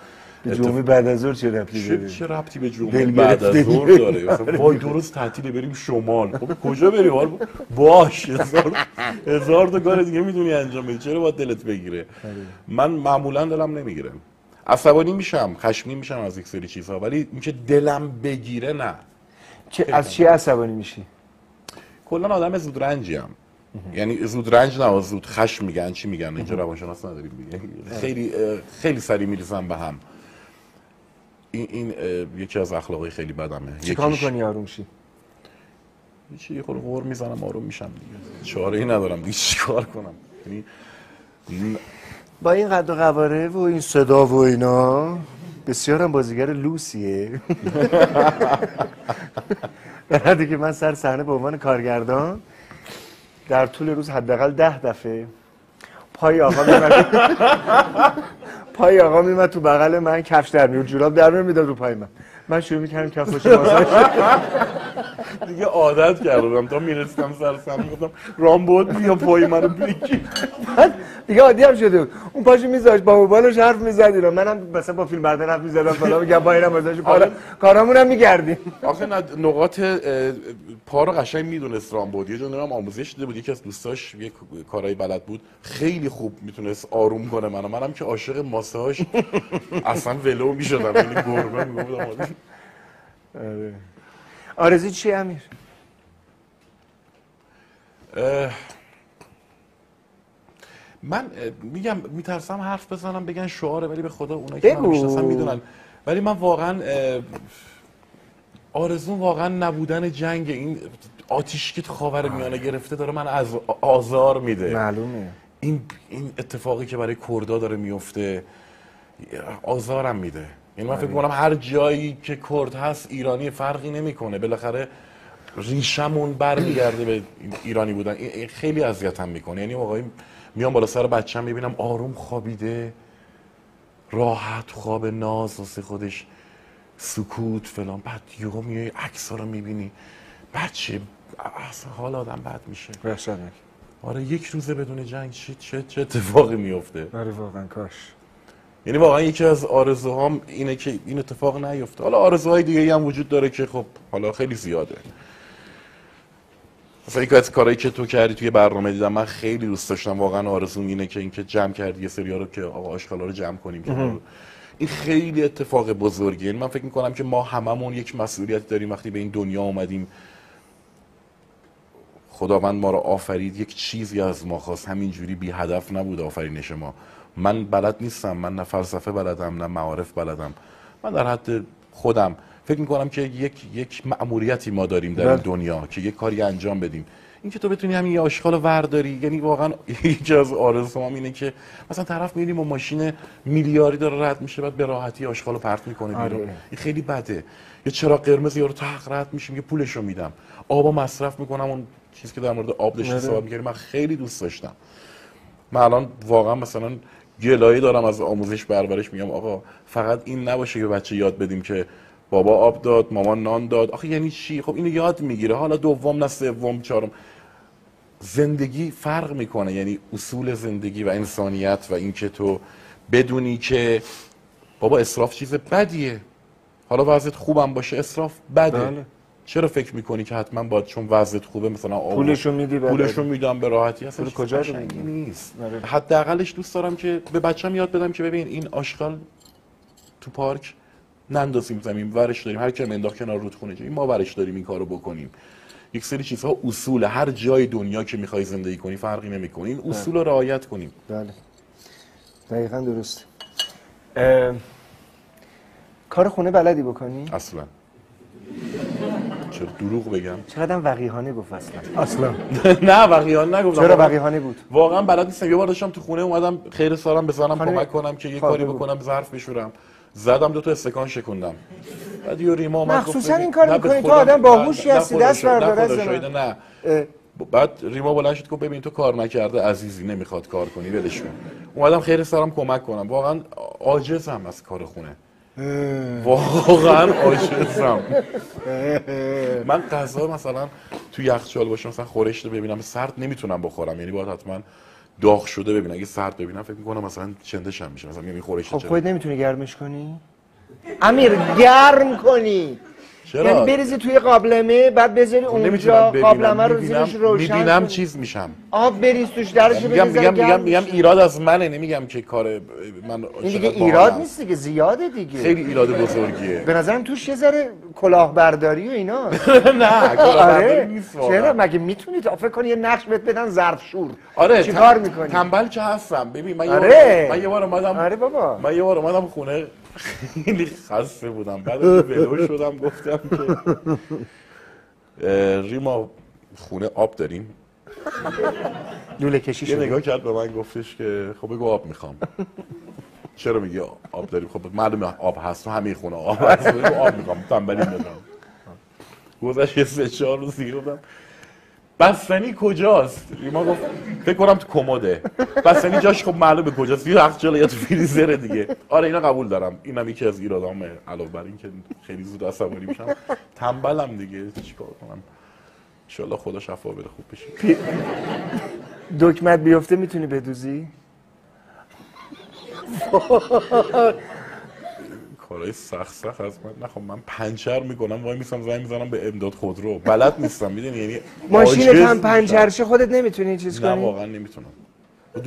به جمعه بعد از ظهر چه ربطی چه, داره؟ چه ربطی به جمعه بعد از. ظهر داره؟ مثلا وای دو روز تعطیل بریم شمال. خب کجا بریم؟ باش. هزار هزار تا کار دیگه می‌دونی انجام بدی. چرا باید دلت بگیره؟ من معمولا دلم نمی‌گیره. عصبانی میشم خشمگین میشم از یک سری چیزها ولی اینکه دلم بگیره نه. چه از چی عصبانی میشی؟ کلا آدم زود رنجیم یعنی زود رنج نه زود خشم میگن چی میگن؟ اینجا روانشناس نداریم میگن خیلی اه، خیلی سری میریزم به هم. این, این یکی از اخلاقای خیلی بدمه. چی کار یکیش- می‌کنی آروم شی چی یه خورده غور می‌زنم آروم میشم دیگه. چاره ای ندارم دیگه چیکار کنم؟ یعنی با این قد و قواره و این صدا و اینا بسیارم بازیگر لوسیه. در حدی که من سر صحنه به عنوان کارگردان در طول روز حداقل ده دفعه پای آقا میمد. پای آقا میمد تو بغل من کفش در میورد جوراب در می‌داد رو پای من. من شروع می‌کردم ماساژ دیگه عادت کردم. تا می‌رسیدم سر سم می‌گفتم رامبود بیا پای منو بگیر. بعد دیگه عادی هم شده بود. اون پاشو میذاشت با موبایلش حرف می‌زد اینا منم مثلا با فیلم بردار حرف می‌زدم. بالا میگم با اینم ازش آره. کارامونم میگردیم آخه نقاط پا رو قشنگ می‌دونست رامبود یه جا هم آموزش دیده بود. یکی از دوستاش یه کارهای بلد بود. خیلی خوب می‌تونست آروم کنه منو. منم که عاشق ماساژ اصلا ولو می‌شدم. یعنی گربه می‌گفتم. آره. آرزی چی امیر؟ اه، من میگم میترسم حرف بزنم بگن شعاره ولی به خدا اونایی که من بگو. می‌شناسن می‌دونن. ولی من واقعا آرزون واقعا نبودن جنگ این آتیش که خاور میانه گرفته داره من از آزار میده. معلومه. این این اتفاقی که برای کردا داره میفته آزارم میده. یعنی من فکر کنم هر جایی که کرد هست ایرانی فرقی نمی‌کنه. بالاخره ریشمون برمیگرده به ایرانی بودن. این خیلی اذیتم می‌کنه. یعنی موقعی میام بالا سر بچه‌م می‌بینم آروم خوابیده. راحت خواب ناز واسه خودش. سکوت فلان. بعد یهو میای عکس رو می‌بینی. بچه اصلا حال آدم بد میشه. وحشتناک آره یک روزه بدون جنگ چه, چه اتفاقی میفته آره واقعا کاش. یعنی واقعا یکی از آرزوهام اینه که این اتفاق نیفته حالا آرزوهای دیگه هم وجود داره که خب حالا خیلی زیاده. مثلا یکی از کارهایی که تو کردی توی برنامه دیدم من خیلی دوست داشتم. واقعا آرزوم اینه که اینکه جمع کردی یه سریا رو که آقا آشغالا رو جمع کنیم که. این خیلی اتفاق بزرگیه. یعنی من فکر می‌کنم که ما هممون یک مسئولیت داریم وقتی به این دنیا اومدیم. خداوند ما رو آفرید. یک چیزی از ما خواست. همینجوری بی هدف نبود آفرینش ما. من بلد نیستم من نه فلسفه بلدم نه معارف بلدم من در حد خودم فکر می‌کنم که یک یک مأموریتی ما داریم در این بله. دنیا که یک کاری انجام بدیم اینکه تو بتونی همین یه آشغال ورداری یعنی واقعا یکی از آرزوام اینه که مثلا طرف می‌بینی با ماشین میلیاری داره رد میشه بعد به راحتی آشغال رو پرت می‌کنه بیرون آره. این خیلی بده یه چراغ قرمز یارو تق رد میشه میگه پولشو میدم آبا مصرف می‌کنم اون چیزی که در مورد آب داشتی آره. صحبت می‌کردی من خیلی دوست داشتم من الان واقعا مثلا گلایه دارم از آموزش پرورش میگم آقا فقط این نباشه که بچه یاد بدیم که بابا آب داد مامان نان داد. آخه یعنی چی؟ خب اینو یاد می‌گیره. حالا دوم نه سوم چهارم. زندگی فرق می‌کنه. یعنی اصول زندگی و انسانیت و اینکه تو بدونی که بابا اسراف چیز بدیه. حالا وضعیت خوبم باشه اسراف بده. بله. چرا فکر می‌کنی که حتما باید چون وضعیت خوبه مثلا آب- پولشو میدی. پولشو میدم به راحتی؟ اصلا پول کجا؟ نیست. آره. حداقلش دوست دارم که به بچم یاد بدم که ببین این آشغال تو پارک نندازیم زمین ورش داریم. هر کی هم انداخت کنار رودخونه این ما ورش داریم این کارو بکنیم. یک سری چیزها اصول هر جای دنیا که می‌خوای زندگی کنی فرقی نمی‌کنه. این اصول رو رعایت کنیم. بله. دقیقا درست. اه، کار خونه بلدی بکنی؟ اصلا. چرا دروغ بگم؟ چقدر هم وقیحانه گفت اصلا. اصلا. نه وقیحان نگفتم. چرا وقیحانه بود؟ واقعا بلد نیستم. یه بار داشتم تو خونه اومدم خیر سارم بزنم خانم- کمک کنم که یه خب، کاری. بکنم ظرف بشورم. زدم دو تا استکان شکوندم. بعد یه ریما اومد گفت مخصوصاً این کار به می‌کنی، تو آدم باهوشی هستی، دست بردار نه بعد ریما بلند شد گفت ببین تو کار نکرده عزیزی نمی‌خواد کار کنی ولش کن. اومدم خیر سرم کمک کنم. واقعا عاجزم از کار خونه. واقعا عاجزم من غذا مثلا تو یخچال باشه مثلا خورشت ببینم سرد نمی‌تونم بخورم. یعنی باید حتما داغ شده ببینم. اگه سرد ببینم فکر می‌کنم مثلا چندشم میشه مثلا میگم خورشت خب خودت نمی‌تونی گرمش کنی؟ امیر گرم کنی. چرا؟ یعنی بریزی توی قابلمه بعد بذاری خب اونجا. قابلمه رو زیرش روشن می‌بینم. چیز میشم آب بریز توش درش میگم میگم میگم میگم. ایراد از منه نمیگم که کار من این دیگه ایراد. نیست دیگه زیاده دیگه خیلی ایراد بزرگیه به نظرم توش یه ذره کلاهبرداری و اینا نه کلاهبرداری نیست واقعا. چرا مگه می‌تونید فکر کنی یه نقش بهت بدن ظرفشور آره چیکار می‌کنی تنبل که هستم ببین من یه آره. من یه بار اومدم آره بابا من یه بار اومدم خونه خیلی خسته بودم. بعد ولو شدم گفتم که ریما خونه آب داریم. لوله کشی یه شده. نگاه کرد به من گفتش که خب بگو آب می‌خوام. چرا میگی آب داریم؟ خب معلومه آب هست تو همه خونه آب هست. بگو آب می‌خوام. تنبلی ندارم گذشت یه سه چهار روز دیگه گفتم بستنی کجاست؟ ریما گفت فکر کنم تو کمده. بستنی جاش خب معلومه کجاست. یه یخچال یا تو فریزر دیگه. آره اینا قبول دارم. اینم یکی از ایرادامه. علاوه بر این که خیلی زود عصبانی میشم. تنبلم دیگه. چیکار کنم؟ ان خدا شفا بده. خوب بشی دکمت بیفته می‌تونی بدوزی؟ کارهای سخت سخت از من نخوام من پنچر می‌کنم وای میسم زنگ می‌زنم به امداد خودرو. بلد نیستم می‌دونی؟ یعنی ماشینت هم میشم. پنچرشه خودت نمی‌تونی چیز نه کنی؟ واقعا نمی‌تونم.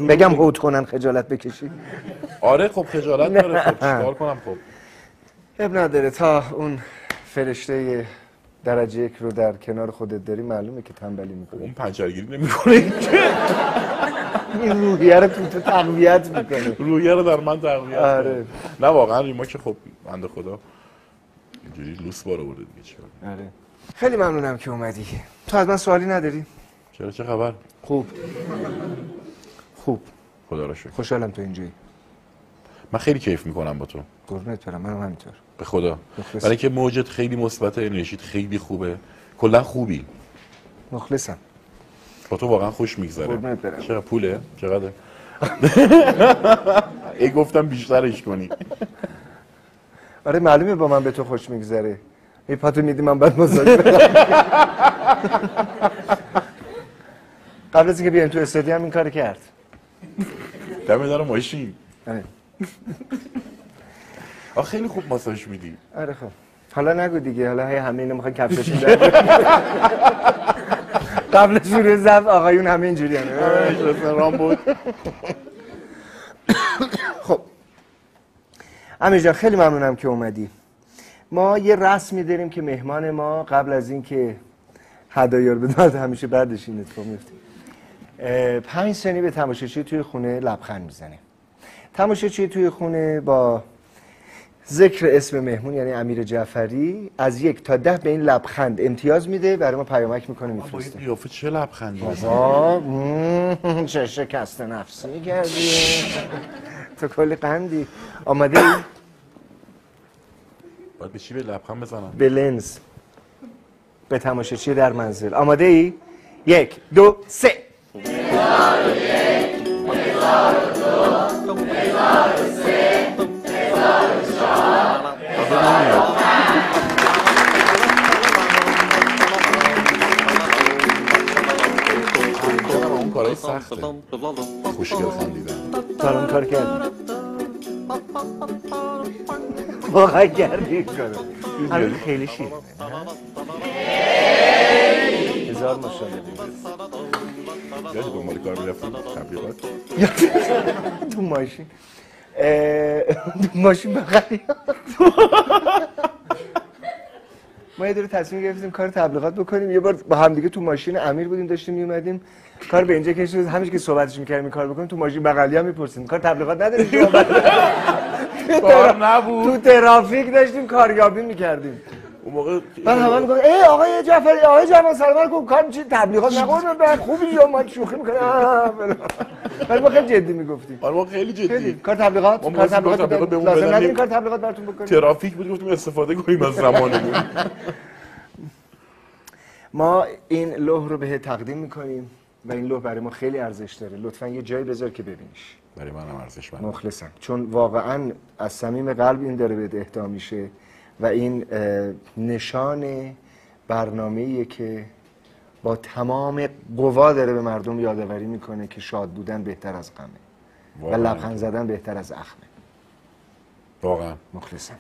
بگم هوت کنن خجالت بکشی. آره خب خجالت داره. خب چیکار کنم؟ خب. اب نداره. تا اون فرشته درجه یک رو در کنار خودت داری معلومه که تنبلی می‌کنی. اون پنچرگیری نمی‌کنه این روحیه رو تو تو تقویت می‌کنه روحیه رو در من تقویت آره. نه واقعا ریما که خب بنده خدا اینجوری لوس بار آورده دیگه چیکار آره. خیلی ممنونم که اومدی. تو از من سوالی نداری؟ چرا؟ چه خبر؟ خوب. خوب. خدا رو شکر. خوشحالم تو اینجایی. من خیلی کیف می‌کنم با تو. قربونت برم منم همینطور. به خدا. برای که موجت خیلی مثبت انرژیت خیلی خوبه. کلا خوبی. مخلصم. با تو واقعا خوش میگذره. چقدر پوله؟ چقدر؟ ای گفتم بیشترش کنی. آره معلومه با من به تو خوش میگذره. ای پاتو میدی من بعد مزاج قبل از اینکه بیایم تو استادیوم هم این کار کرد. دم در ماشین. آخه خیلی خوب ماساژ میدی. آره خب. حالا نگو دیگه حالا همه اینو می‌خوان کفششون در قبل شروع زب آقایون همه اینجوری رام بود. خب. امیر جان خیلی ممنونم که اومدی. ما یه رسمی داریم که مهمان ما قبل از اینکه هدایا رو بدهد همیشه بعدش این اتفاق میفته پنج سنی به تماشاچی توی خونه لبخند می‌زنه. تماشاچی توی خونه با ذکر اسم مهمون یعنی امیر جعفری از یک تا ده به این لبخند امتیاز میده. برای ما پیامک می‌کنه با این میفرسته قیافه چه لبخندی؟ بزنی بابا چه شکست نفسی کردی. تو کلی قندی. آماده ای؟ باید به چی به لبخند بزنم؟ به لنز. به تماشاچی در منزل. آماده ای؟ یک دو سه. خوشگل خندیدن. برام کار کرد واقعا کردی این کارو همین خیلی شیرینه نه؟ هزار ماشاءالله یادی دنبال کار می‌رفتیم تبلیغات تو ماشین. ماشین بغلی ما یه دوره تصمیم گرفتیم کار تبلیغات بکنیم. یه بار با همدیگه تو ماشین امیر بودیم داشتیم میومدیم کار به اینجا کشید. همیشه که صحبتش می‌کردیم کار بکنیم. تو ماشین بغلی هم می‌پرسیم. کار تبلیغات نداریم شما؟ کار نبود. تو ترافیک داشتیم کاریابی می‌کردیم. اون موقع من همه میگم ای آقای جعفری آقای جوان سلام علیکم کار چی تبلیغات نقول به خوبی یا ما شوخی می‌کنه ولی ما خیلی جدی می‌گفتیم. آره ما خیلی جدی. کار تبلیغات کار تبلیغات لازم. نداریم کار تبلیغات براتون بکنیم. ترافیک بود گفتیم استفاده کنیم از زمانمون ما این لوح رو به تقدیم می‌کنیم و این لوح برای ما خیلی ارزش داره. لطفا یه جایی بذار که ببینیش. برای منم ارزشمند مخلصم. چون واقعا از صمیم قلب این داره بهت اهدا میشه. و این نشان برنامه‌ایه که با تمام قوا داره به مردم یادآوری می‌کنه که شاد بودن بهتر از غمه و. لبخند زدن بهتر از اخمه واقعا. مخلصم.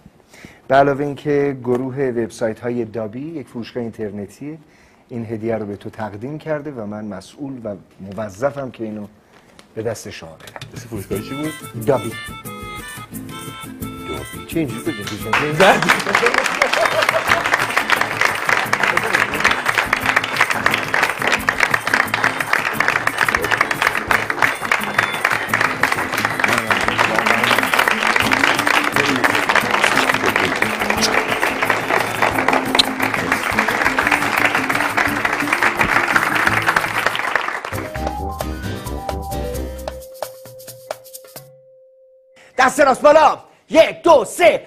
به علاوه اینکه گروه وبسایت های دابی یک فروشگاه اینترنتی این هدیه رو به تو تقدیم کرده و من مسئول و موظفم که اینو به دست شما بدم. اسم فروشگاهی چی بود؟ دابی. چه اینجوری بگه دست راست بالا. یک دو سه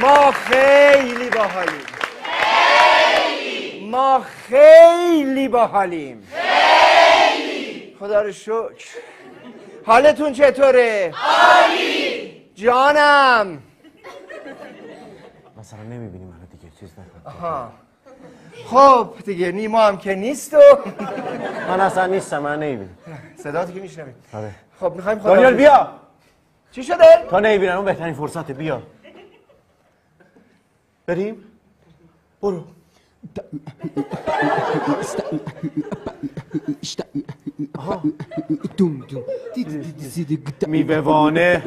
ما خیلی باحالیم. ما خیلی باحالیم. خدا رو شکر. حالتون چطوره؟ عالی جانم. مثلا نمی‌بینی منو دیگه چیز نکن آها. خب دیگه نیما هم که نیست و من اصلا نیستم من نمی‌بینم. صداتی که میشنوید آره. خب می‌خوایم خدا دانیال بیا! چی شده؟ تا نمی‌بینم اون بهترین فرصته بیا. بریم برو میوهوانه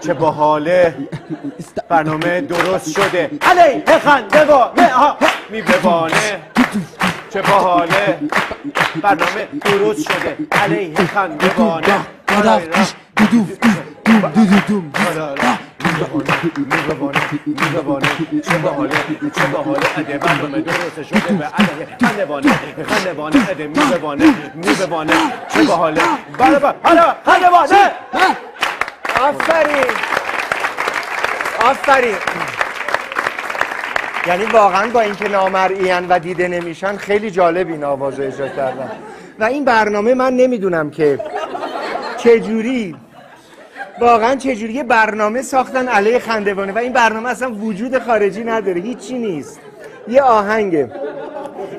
چه باحاله برنامه درست شده علیه خندوانه آها. میوهوانه چه باحاله برنامه درست شده علیه خندوانه میوهوانه میوهوانه چه خندوانه آفرین آفرین یعنی واقعا با اینکه نامرئیان و دیده نمیشن خیلی جالب این آواز رو اجرا کردن. و این برنامه من نمی‌دونم که چجوری واقعا چجوری یه برنامه ساختن علیه خندوانه و این برنامه اصلا وجود خارجی نداره هیچی نیست. یه آهنگه.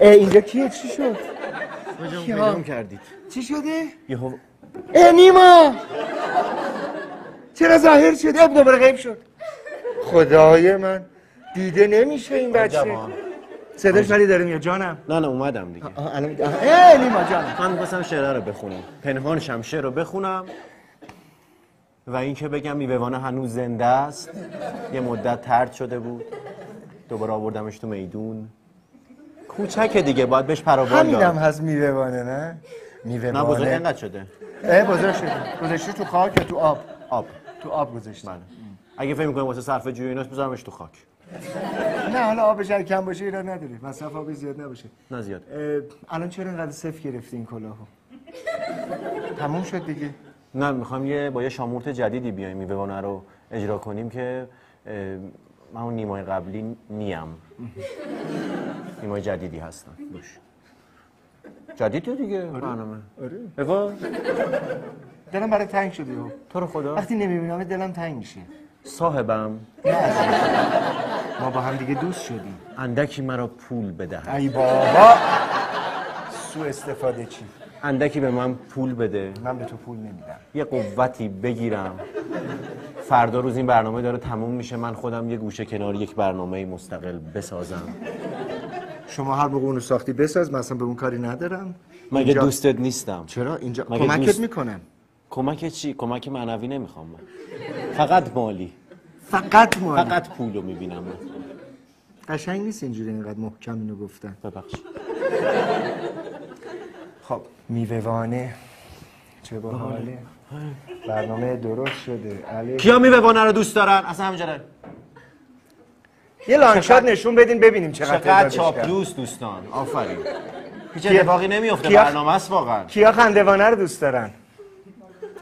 اه، اینجا کیه؟ چی شد؟ کیا؟ پیدا کردید؟ چی شده؟ یهو. اه نیما! چرا ظاهر شد اب دوباره غیب شد. خدای من دیده نمیشه این بچه. صداش ولی داره میاد. جانم. نه نه اومدم دیگه. الان اه نیما جانم من می‌خواستم شعره رو بخونم. پنهان شم شعر رو بخونم. و اینکه بگم میوهوانه هنوز زنده است. یه مدت ترد شده بود. دوباره آوردمش تو میدون. کوچکه دیگه باید بهش پروبال همینم داد هست میوهوانه نه؟ میوهوانه نه بزرگ اینقدر شده. اه بزرگ شده گذاشتی تو خاک یا تو آب؟ آب. تو آب گذاشتی. بله. اگه فکر می‌کنی واسه صرف جوی ایناست بذارمش تو خاک. نه حالا آبش اگه کم باشه ایراد نداره. مصرف آبی زیاد نباشه. نه زیاد. الان چرا اینقدر صفر گرفتی این کلاهو؟ تموم شد دیگه. نه می‌خوام یه با یه شامورت جدیدی بیایم میوهوانه رو اجرا کنیم که من اون نیمای قبلی نیم. نیمای جدیدی هستم. باش. جدیده دیگه برنامه. آره. بگو دلم برای تنگ شده. تو رو خدا. وقتی نمی‌بینم دلم تنگ میشه. صاحبم. ما با هم دیگه دوست شدیم. اندکی مرا پول بده ای بابا. سو استفاده چی؟ اندکی به من پول بده. من به تو پول نمیدم. یه قوتی بگیرم. فردا روز این برنامه داره تموم میشه. من خودم یه گوشه کنار یک برنامه مستقل بسازم. شما هر موقع اونو ساختی بساز من اصلا به اون کاری ندارم. مگه اینجا- دوستت نیستم؟ چرا؟ اینجا کمکت دوست- می‌کنم. کمک چی؟ کمک معنوی نمی‌خوام من. فقط مالی. فقط مالی. فقط پولو می‌بینم من. قشنگ نیست اینجوری اینقدر محکم اینو گفتن. ببخشید. خب. میوهوانه. چه باحاله برنامه درست شده. علی کیا میوهوانه رو دوست دارن؟ اصلا همینجوره. یه لانشات نشون بدین ببینیم چقدر چقدر. چاپلوس دوستان. آفرین. هیچ اتفاقی نمیفته کیا- برنامه است واقعا. کیا خندوانه رو دوست دارن؟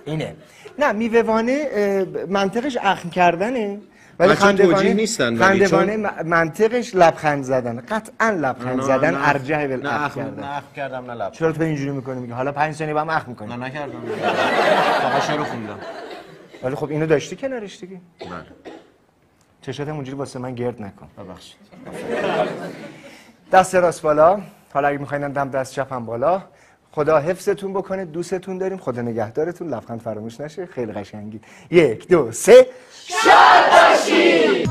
اینه. نه میوهوانه منطقش اخم کردنه. ولی خندوانه نیستن ولی خندوانه منطقش لبخند زدن. قطعا لبخند زدن. نه، ارجح نه اخم کردن. نه اخم کردم نه لب چرا تو اینجوری می‌کنی؟ میگه حالا پنج ثانیه با هم اخم نه می‌کنی نکردم. فقط شعر خوندم. ولی خب اینو داشتی کنارش دیگه. بله چشاتم اونجوری واسه من گرد نکن. ببخشید. دست راست بالا. حالا اگه می‌خواین دم دست چپ هم بالا. خدا حفظتون بکنه دوستتون داریم. خدا نگهدارتون. لبخند فراموش نشه. خیلی قشنگی. یک دو سه. شاد باشید!